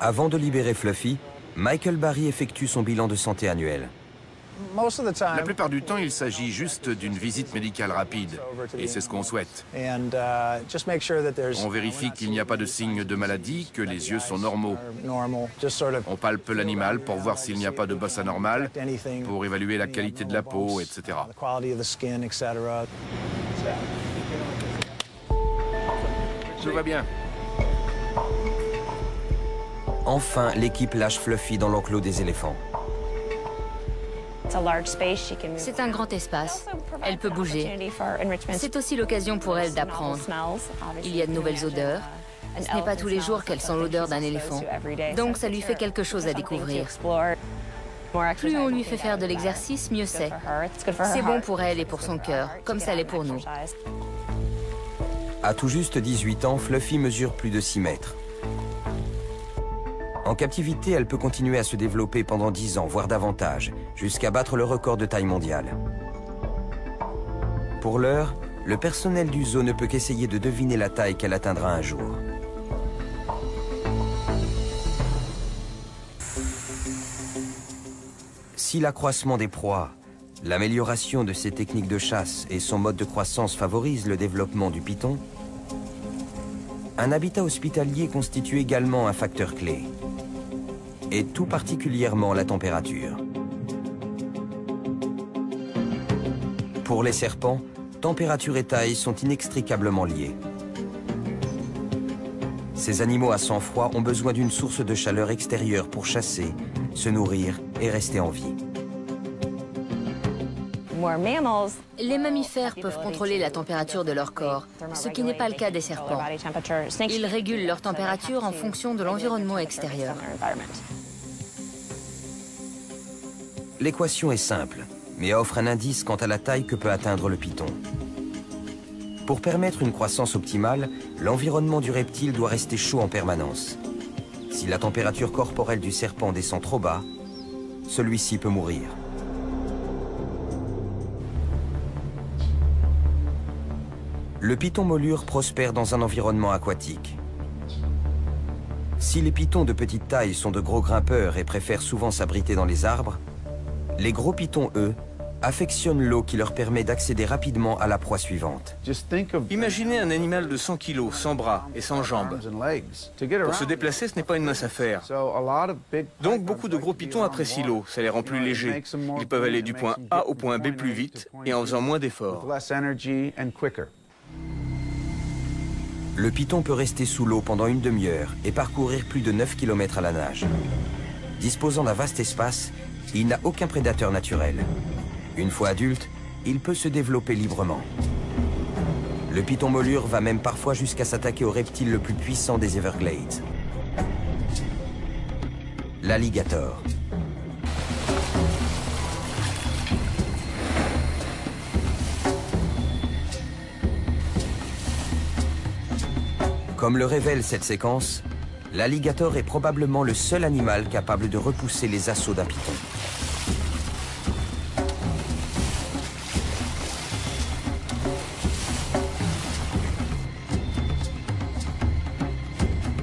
Speaker 2: Avant de libérer Fluffy, Michael Barry effectue son bilan de santé annuel.
Speaker 11: La plupart du temps, il s'agit juste d'une visite médicale rapide, et c'est ce qu'on souhaite. On vérifie qu'il n'y a pas de signes de maladie, que les yeux sont normaux. On palpe l'animal pour voir s'il n'y a pas de bosse anormale, pour évaluer la qualité de la peau, etc. Tout va bien.
Speaker 2: Enfin, l'équipe lâche Fluffy dans l'enclos des éléphants.
Speaker 9: C'est un grand espace. Elle peut bouger. C'est aussi l'occasion pour elle d'apprendre. Il y a de nouvelles odeurs. Ce n'est pas tous les jours qu'elle sent l'odeur d'un éléphant. Donc ça lui fait quelque chose à découvrir. Plus on lui fait faire de l'exercice, mieux c'est. C'est bon pour elle et pour son cœur, comme ça l'est pour nous.
Speaker 2: À tout juste 18 ans, Fluffy mesure plus de 6 mètres. En captivité, elle peut continuer à se développer pendant 10 ans, voire davantage, jusqu'à battre le record de taille mondiale. Pour l'heure, le personnel du zoo ne peut qu'essayer de deviner la taille qu'elle atteindra un jour. Si l'accroissement des proies, l'amélioration de ses techniques de chasse et son mode de croissance favorisent le développement du python, un habitat hospitalier constitue également un facteur clé, et tout particulièrement la température. Pour les serpents, température et taille sont inextricablement liés. Ces animaux à sang-froid ont besoin d'une source de chaleur extérieure pour chasser, se nourrir et rester en vie.
Speaker 9: Les mammifères peuvent contrôler la température de leur corps, ce qui n'est pas le cas des serpents. Ils régulent leur température en fonction de l'environnement extérieur.
Speaker 2: L'équation est simple, mais offre un indice quant à la taille que peut atteindre le python. Pour permettre une croissance optimale, l'environnement du reptile doit rester chaud en permanence. Si la température corporelle du serpent descend trop bas, celui-ci peut mourir. Le python molure prospère dans un environnement aquatique. Si les pythons de petite taille sont de gros grimpeurs et préfèrent souvent s'abriter dans les arbres, les gros pythons, eux, affectionnent l'eau qui leur permet d'accéder rapidement à la proie suivante.
Speaker 8: Imaginez un animal de 100 kg, sans bras et sans jambes. Pour se déplacer, ce n'est pas une mince affaire. Donc beaucoup de gros pythons apprécient l'eau, ça les rend plus légers. Ils peuvent aller du point A au point B plus vite et en faisant moins d'efforts.
Speaker 2: Le python peut rester sous l'eau pendant une demi-heure et parcourir plus de 9 km à la nage. Disposant d'un vaste espace, il n'a aucun prédateur naturel. Une fois adulte, il peut se développer librement. Le python molure va même parfois jusqu'à s'attaquer au reptile le plus puissant des Everglades. L'alligator. Comme le révèle cette séquence, l'alligator est probablement le seul animal capable de repousser les assauts d'un python.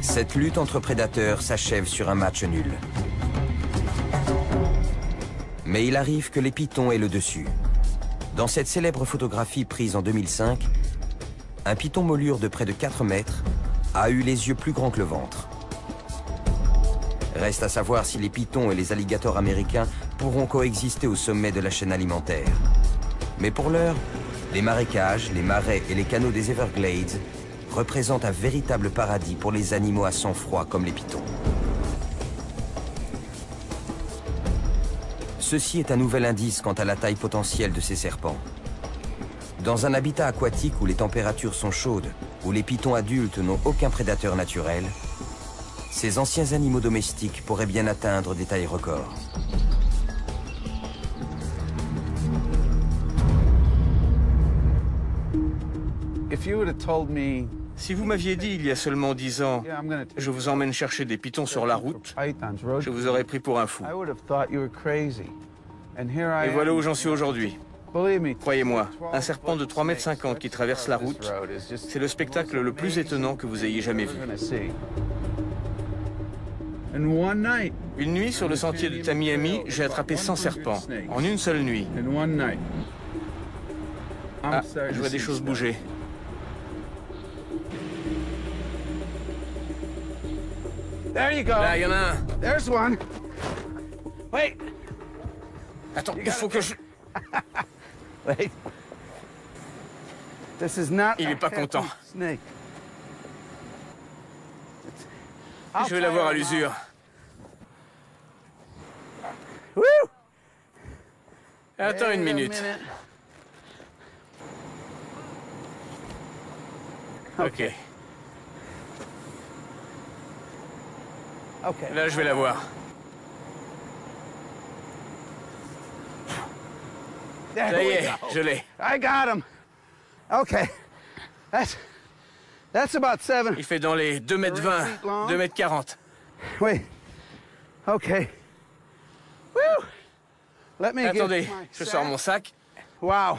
Speaker 2: Cette lutte entre prédateurs s'achève sur un match nul. Mais il arrive que les pythons aient le dessus. Dans cette célèbre photographie prise en 2005, un python molure de près de 4 mètres a eu les yeux plus grands que le ventre. Reste à savoir si les pythons et les alligators américains pourront coexister au sommet de la chaîne alimentaire. Mais pour l'heure, les marécages, les marais et les canaux des Everglades représentent un véritable paradis pour les animaux à sang froid comme les pythons. Ceci est un nouvel indice quant à la taille potentielle de ces serpents. Dans un habitat aquatique où les températures sont chaudes, où les pythons adultes n'ont aucun prédateur naturel, ces anciens animaux domestiques pourraient bien atteindre des tailles records.
Speaker 8: Si vous m'aviez dit il y a seulement dix ans, je vous emmène chercher des pitons sur la route, je vous aurais pris pour un fou. Et voilà où j'en suis aujourd'hui. Croyez-moi, un serpent de 3,50 m qui traverse la route, c'est le spectacle le plus étonnant que vous ayez jamais vu. Une nuit, sur le sentier de Tamiami, j'ai attrapé 100 serpents, en une seule nuit. Ah, je vois des choses bouger. Là, il y en a un.
Speaker 12: There's one.
Speaker 8: Wait. Attends, il faut que je... il est pas content. Je vais la voir à l'usure. Attends une minute. Ok. Là, je vais la voir. Ça y est, je l'ai.
Speaker 12: I got him. Okay. That's that's about seven.
Speaker 8: Il fait dans les 2 mètres 20, 2 mètres 40.
Speaker 12: Wait. Okay. Woo. Let me
Speaker 8: Attendez, je sors mon sac.
Speaker 12: Wow.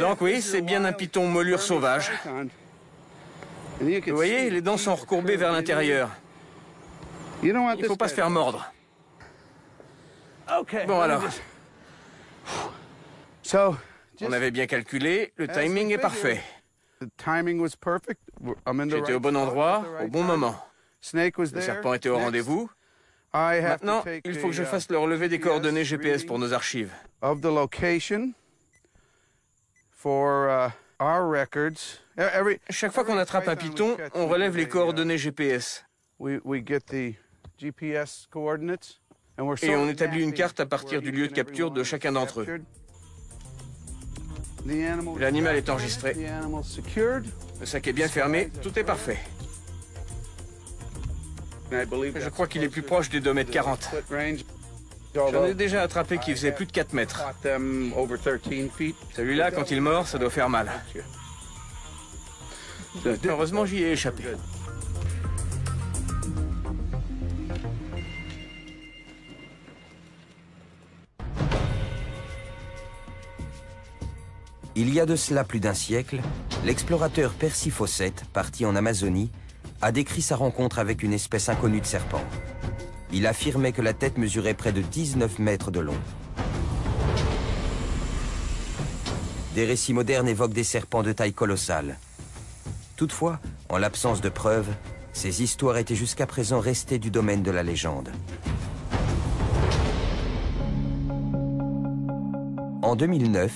Speaker 8: Donc oui, c'est bien un python molure sauvage. Vous voyez, les dents sont recourbées vers l'intérieur. Il
Speaker 12: this
Speaker 8: faut pas se faire mordre.
Speaker 12: Okay.
Speaker 8: Bon alors, on avait bien calculé, le timing est parfait. J'étais au bon endroit, au bon moment. Le serpent était au rendez-vous. Maintenant, il faut que je
Speaker 12: uh,
Speaker 8: fasse le relevé des coordonnées GPS pour nos archives.
Speaker 12: uh. E-
Speaker 8: Chaque fois qu'on attrape un python, on relève les coordonnées GPS. Et on établit une carte à partir du lieu de capture de chacun d'entre eux. L'animal est enregistré. Le sac est bien fermé, tout est parfait. Je crois qu'il est plus proche des 2 mètres
Speaker 12: to
Speaker 8: 40.
Speaker 12: foot range.
Speaker 8: J'en ai déjà attrapé qui faisait plus de 4 mètres.
Speaker 12: Caught them over 13 feet.
Speaker 8: Celui-là, quand il mord, ça doit faire mal. Heureusement, j'y ai échappé.
Speaker 2: Il y a de cela plus d'un siècle, l'explorateur Percy Fawcett, parti en Amazonie, a décrit sa rencontre avec une espèce inconnue de serpent. Il affirmait que la tête mesurait près de 19 mètres de long. Des récits modernes évoquent des serpents de taille colossale. Toutefois, en l'absence de preuves, ces histoires étaient jusqu'à présent restées du domaine de la légende. En 2009,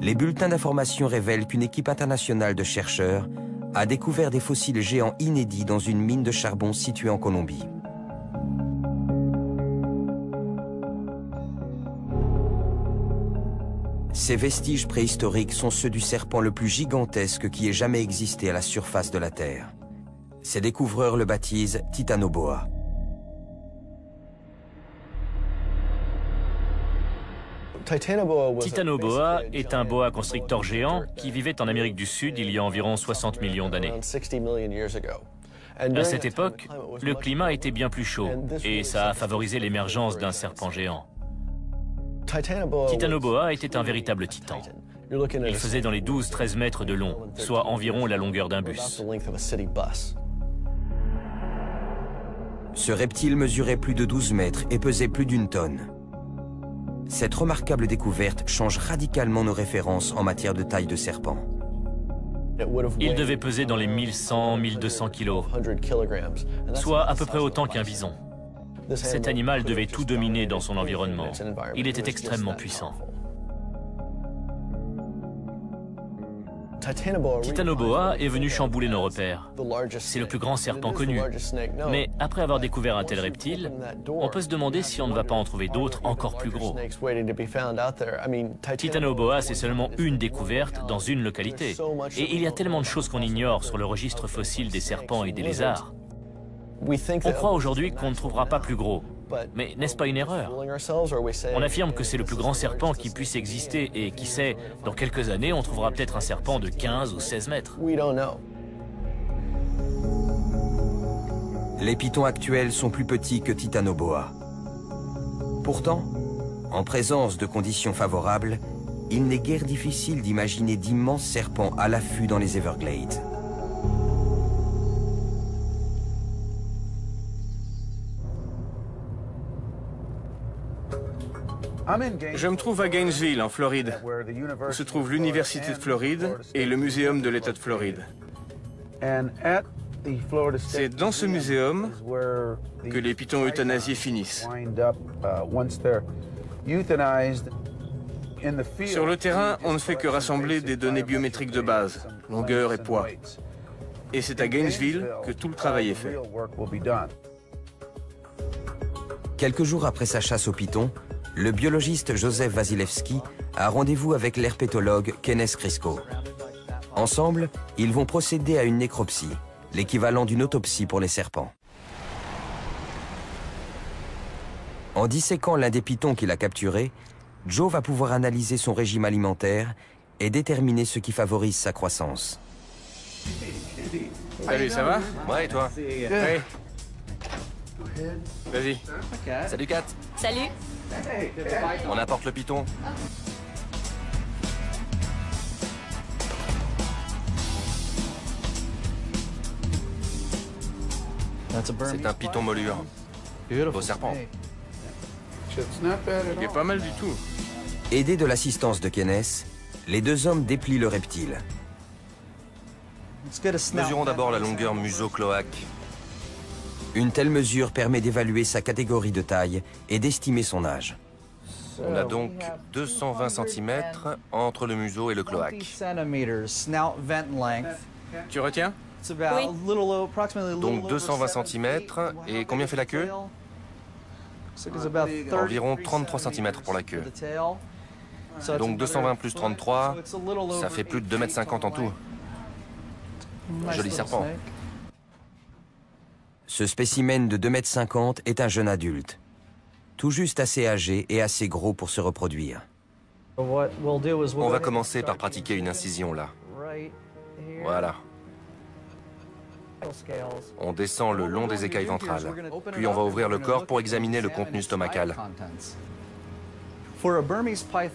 Speaker 2: les bulletins d'information révèlent qu'une équipe internationale de chercheurs a découvert des fossiles géants inédits dans une mine de charbon située en Colombie. Ces vestiges préhistoriques sont ceux du serpent le plus gigantesque qui ait jamais existé à la surface de la Terre. Ses découvreurs le baptisent Titanoboa.
Speaker 3: Titanoboa est un boa constrictor géant qui vivait en Amérique du Sud il y a environ 60 millions d'années. À cette époque, le climat était bien plus chaud et ça a favorisé l'émergence d'un serpent géant. Titanoboa était un véritable titan. Il faisait dans les 12-13 mètres de long, soit environ la longueur d'un bus.
Speaker 2: Ce reptile mesurait plus de 12 mètres et pesait plus d'une tonne. Cette remarquable découverte change radicalement nos références en matière de taille de serpent.
Speaker 3: Il devait peser dans les 1100-1200 kilos, soit à peu près autant qu'un bison. Cet animal devait tout dominer dans son environnement. Il était extrêmement puissant. Titanoboa est venu chambouler nos repères. C'est le plus grand serpent connu. Mais après avoir découvert un tel reptile, on peut se demander si on ne va pas en trouver d'autres encore plus gros. Titanoboa, c'est seulement une découverte dans une localité. Et il y a tellement de choses qu'on ignore sur le registre fossile des serpents et des lézards. On croit aujourd'hui qu'on ne trouvera pas plus gros. Mais n'est-ce pas une erreur On affirme que c'est le plus grand serpent qui puisse exister et qui sait, dans quelques années, on trouvera peut-être un serpent de 15 ou 16 mètres.
Speaker 2: Les pitons actuels sont plus petits que Titanoboa. Pourtant, en présence de conditions favorables, il n'est guère difficile d'imaginer d'immenses serpents à l'affût dans les Everglades.
Speaker 8: Je me trouve à Gainesville, en Floride, où se trouve l'Université de Floride et le Muséum de l'État de Floride. C'est dans ce muséum que les pitons euthanasiés finissent. Sur le terrain, on ne fait que rassembler des données biométriques de base, longueur et poids. Et c'est à Gainesville que tout le travail est fait.
Speaker 13: Quelques jours après sa chasse au python, le biologiste Joseph Wasilewski a rendez-vous avec l'herpétologue Kenneth Crisco. Ensemble, ils vont procéder à une nécropsie, l'équivalent d'une autopsie pour les serpents. En disséquant l'un des pythons qu'il a capturé, Joe va pouvoir analyser son régime alimentaire et déterminer ce qui favorise sa croissance.
Speaker 8: Salut, ça va?
Speaker 13: Ouais, et toi?
Speaker 8: Ouais. Vas-y.
Speaker 13: Salut Kat
Speaker 9: Salut
Speaker 13: On apporte le python. C'est un python molure. Beau serpent.
Speaker 8: Il est pas mal du tout.
Speaker 13: Aidés de l'assistance de Kenneth, les deux hommes déplient le reptile. Mesurons d'abord la longueur museau-cloaque. Une telle mesure permet d'évaluer sa catégorie de taille et d'estimer son âge. On a donc 220 cm entre le museau et le cloaque.
Speaker 8: Tu retiens?
Speaker 13: Donc 220 cm. Et combien fait la queue? Environ 33 cm pour la queue. Donc 220 plus 33, ça fait plus de 2,50 m en tout. Joli serpent. Ce spécimen de 2,50 m est un jeune adulte, tout juste assez âgé et assez gros pour se reproduire. On va commencer par pratiquer une incision là. Voilà. On descend le long des écailles ventrales. Puis on va ouvrir le corps pour examiner le contenu stomacal.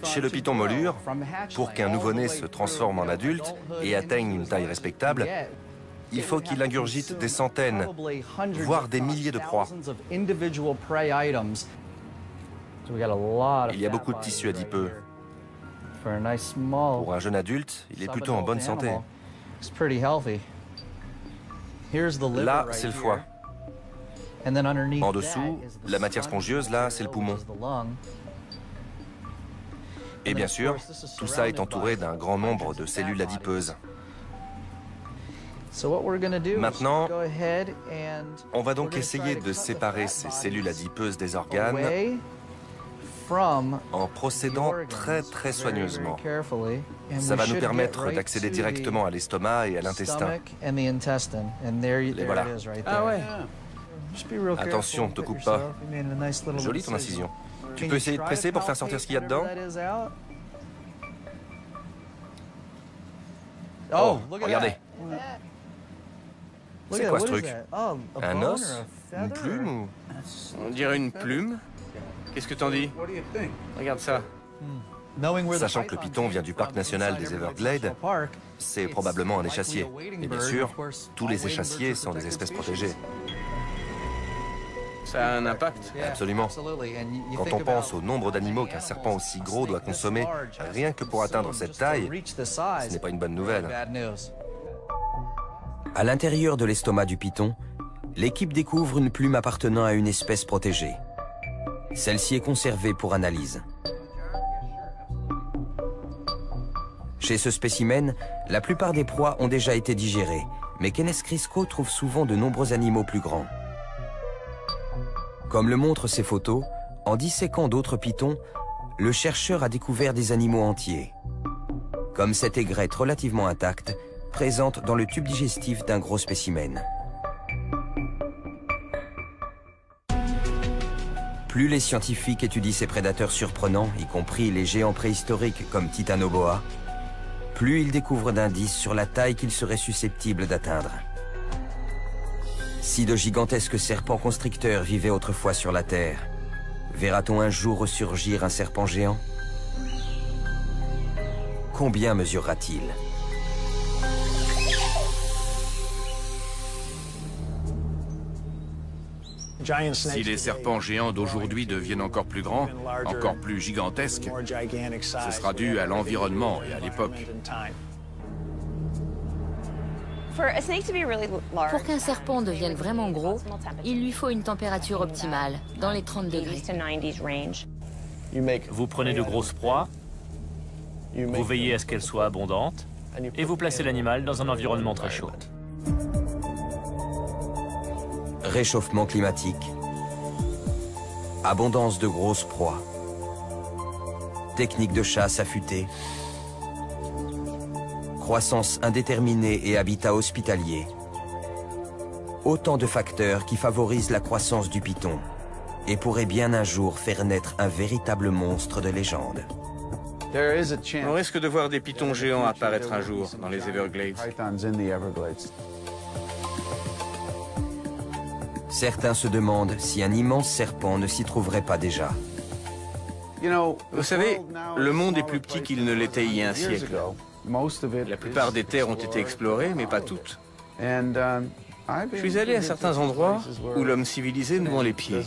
Speaker 13: Chez le python molure, pour qu'un nouveau-né se transforme en adulte et atteigne une taille respectable, il faut qu'il ingurgite des centaines, voire des milliers de proies. Il y a beaucoup de tissu adipeux. Pour un jeune adulte, il est plutôt en bonne santé. Là, c'est le foie. En dessous, la matière spongieuse, là, c'est le poumon. Et bien sûr, tout ça est entouré d'un grand nombre de cellules adipeuses. Maintenant, on va donc essayer de séparer ces cellules adipeuses des organes en procédant très très soigneusement. Ça va nous permettre d'accéder directement à l'estomac et à l'intestin. Les voilà.
Speaker 8: Ah ouais
Speaker 13: Attention, ne te coupe pas. Jolie ton incision. Tu peux essayer de presser pour faire sortir ce qu'il y a dedans? Oh, regardez. C'est quoi ce truc? Un os? Une plume ou...
Speaker 8: On dirait une plume. Qu'est-ce que t'en dis? Regarde ça.
Speaker 13: Sachant que le python vient du parc national des Everglades, c'est probablement un échassier. Et bien sûr, tous les échassiers sont des espèces protégées.
Speaker 8: Ça a un impact?
Speaker 13: Absolument. Quand on pense au nombre d'animaux qu'un serpent aussi gros doit consommer, rien que pour atteindre cette taille, ce n'est pas une bonne nouvelle. À l'intérieur de l'estomac du python, l'équipe découvre une plume appartenant à une espèce protégée. Celle-ci est conservée pour analyse. Chez ce spécimen, la plupart des proies ont déjà été digérées, mais Kenneth Crisco trouve souvent de nombreux animaux plus grands. Comme le montrent ces photos, en disséquant d'autres pythons, le chercheur a découvert des animaux entiers. Comme cette aigrette relativement intacte, présente dans le tube digestif d'un gros spécimen. Plus les scientifiques étudient ces prédateurs surprenants, y compris les géants préhistoriques comme Titanoboa, plus ils découvrent d'indices sur la taille qu'ils seraient susceptibles d'atteindre. Si de gigantesques serpents constricteurs vivaient autrefois sur la Terre, verra-t-on un jour ressurgir un serpent géant? Combien mesurera-t-il?
Speaker 11: Si les serpents géants d'aujourd'hui deviennent encore plus grands, encore plus gigantesques, ce sera dû à l'environnement et à l'époque.
Speaker 9: Pour qu'un serpent devienne vraiment gros, il lui faut une température optimale, dans les 30 degrés.
Speaker 3: Vous prenez de grosses proies, vous veillez à ce qu'elles soient abondantes, et vous placez l'animal dans un environnement très chaud.
Speaker 2: Réchauffement climatique. Abondance de grosses proies. Technique de chasse affûtée. Croissance indéterminée et habitat hospitalier. Autant de facteurs qui favorisent la croissance du python et pourraient bien un jour faire naître un véritable monstre de légende.
Speaker 8: On risque de voir des pitons géants apparaître un jour dans les Everglades.
Speaker 2: Certains se demandent si un immense serpent ne s'y trouverait pas déjà.
Speaker 8: Vous savez, le monde est plus petit qu'il ne l'était il y a un siècle. La plupart des terres ont été explorées, mais pas toutes. Je suis allé à certains endroits où l'homme civilisé nous les pieds.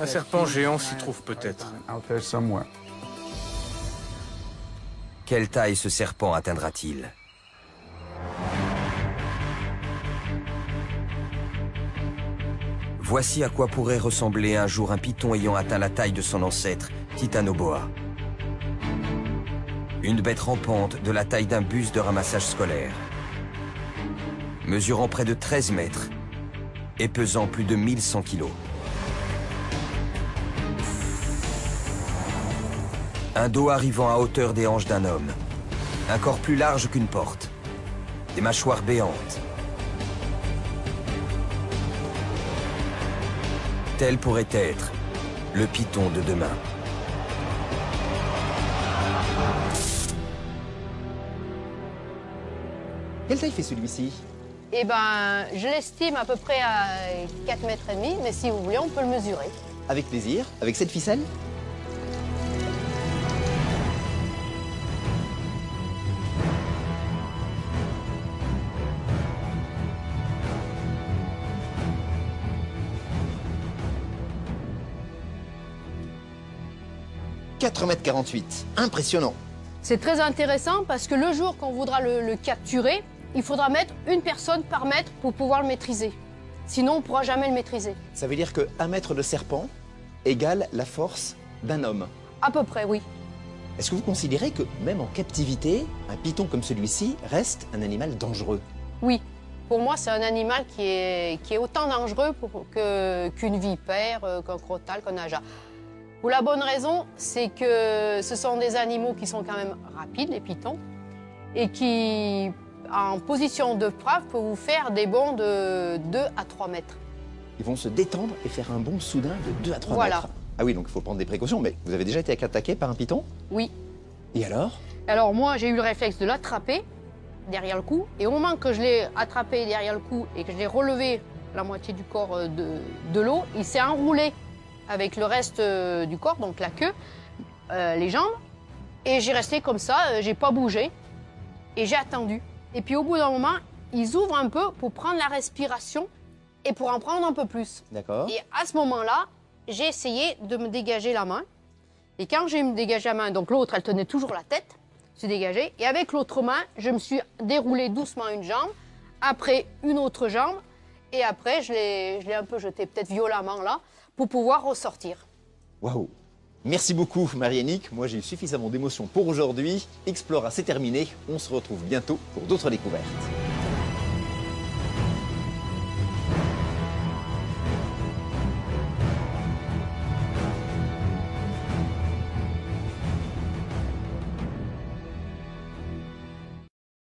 Speaker 8: Un serpent géant s'y trouve peut-être.
Speaker 2: Quelle taille ce serpent atteindra-t-il? Voici à quoi pourrait ressembler un jour un python ayant atteint la taille de son ancêtre, Titanoboa. Une bête rampante de la taille d'un bus de ramassage scolaire. Mesurant près de 13 mètres et pesant plus de 1100 kilos. Un dos arrivant à hauteur des hanches d'un homme. Un corps plus large qu'une porte. Des mâchoires béantes. Tel pourrait être le python de demain.
Speaker 1: Quelle taille fait celui-ci?
Speaker 7: Eh ben, je l'estime à peu près à 4 mètres et demi, mais si vous voulez, on peut le mesurer.
Speaker 1: Avec plaisir. Avec cette ficelle? 4,48 m. Impressionnant.
Speaker 7: C'est très intéressant parce que le jour qu'on voudra le, capturer, il faudra mettre une personne par mètre pour pouvoir le maîtriser. Sinon, on ne pourra jamais le maîtriser.
Speaker 1: Ça veut dire qu'un mètre de serpent égale la force d'un homme
Speaker 7: À peu près, oui.
Speaker 1: Est-ce que vous considérez que même en captivité, un python comme celui-ci reste un animal dangereux?
Speaker 7: Oui. Pour moi, c'est un animal qui est, qui est autant dangereux qu'une vipère, euh, qu'un crotal, qu'un aja. Pour la bonne raison, c'est que ce sont des animaux qui sont quand même rapides, les pitons, et qui, en position de preuve, peuvent vous faire des bonds de 2 à 3 mètres.
Speaker 1: Ils vont se détendre et faire un bond soudain de 2 à 3
Speaker 7: voilà.
Speaker 1: mètres. Ah oui, donc il faut prendre des précautions. Mais vous avez déjà été attaqué par un python
Speaker 7: Oui.
Speaker 1: Et alors?
Speaker 7: Alors moi, j'ai eu le réflexe de l'attraper derrière le cou. Et au moment que je l'ai attrapé derrière le cou et que je l'ai relevé la moitié du corps euh, de, de l'eau, il s'est enroulé avec le reste euh, du corps, donc la queue, euh, les jambes. Et j'ai resté comme ça, euh, j'ai pas bougé. Et j'ai attendu. Et puis au bout d'un moment, ils ouvrent un peu pour prendre la respiration et pour en prendre un peu plus.
Speaker 1: D'accord.
Speaker 7: Et à ce moment-là, j'ai essayé de me dégager la main. Et quand j'ai me dégagé la main, donc l'autre, elle tenait toujours la tête, je suis dégagée. Et avec l'autre main, je me suis déroulé doucement une jambe, après une autre jambe, et après, je l'ai un peu jeté, peut-être violemment là pour pouvoir ressortir.
Speaker 1: Waouh Merci beaucoup Marianique, moi j'ai eu suffisamment d'émotions pour aujourd'hui. Explora, c'est terminé, on se retrouve bientôt pour d'autres découvertes.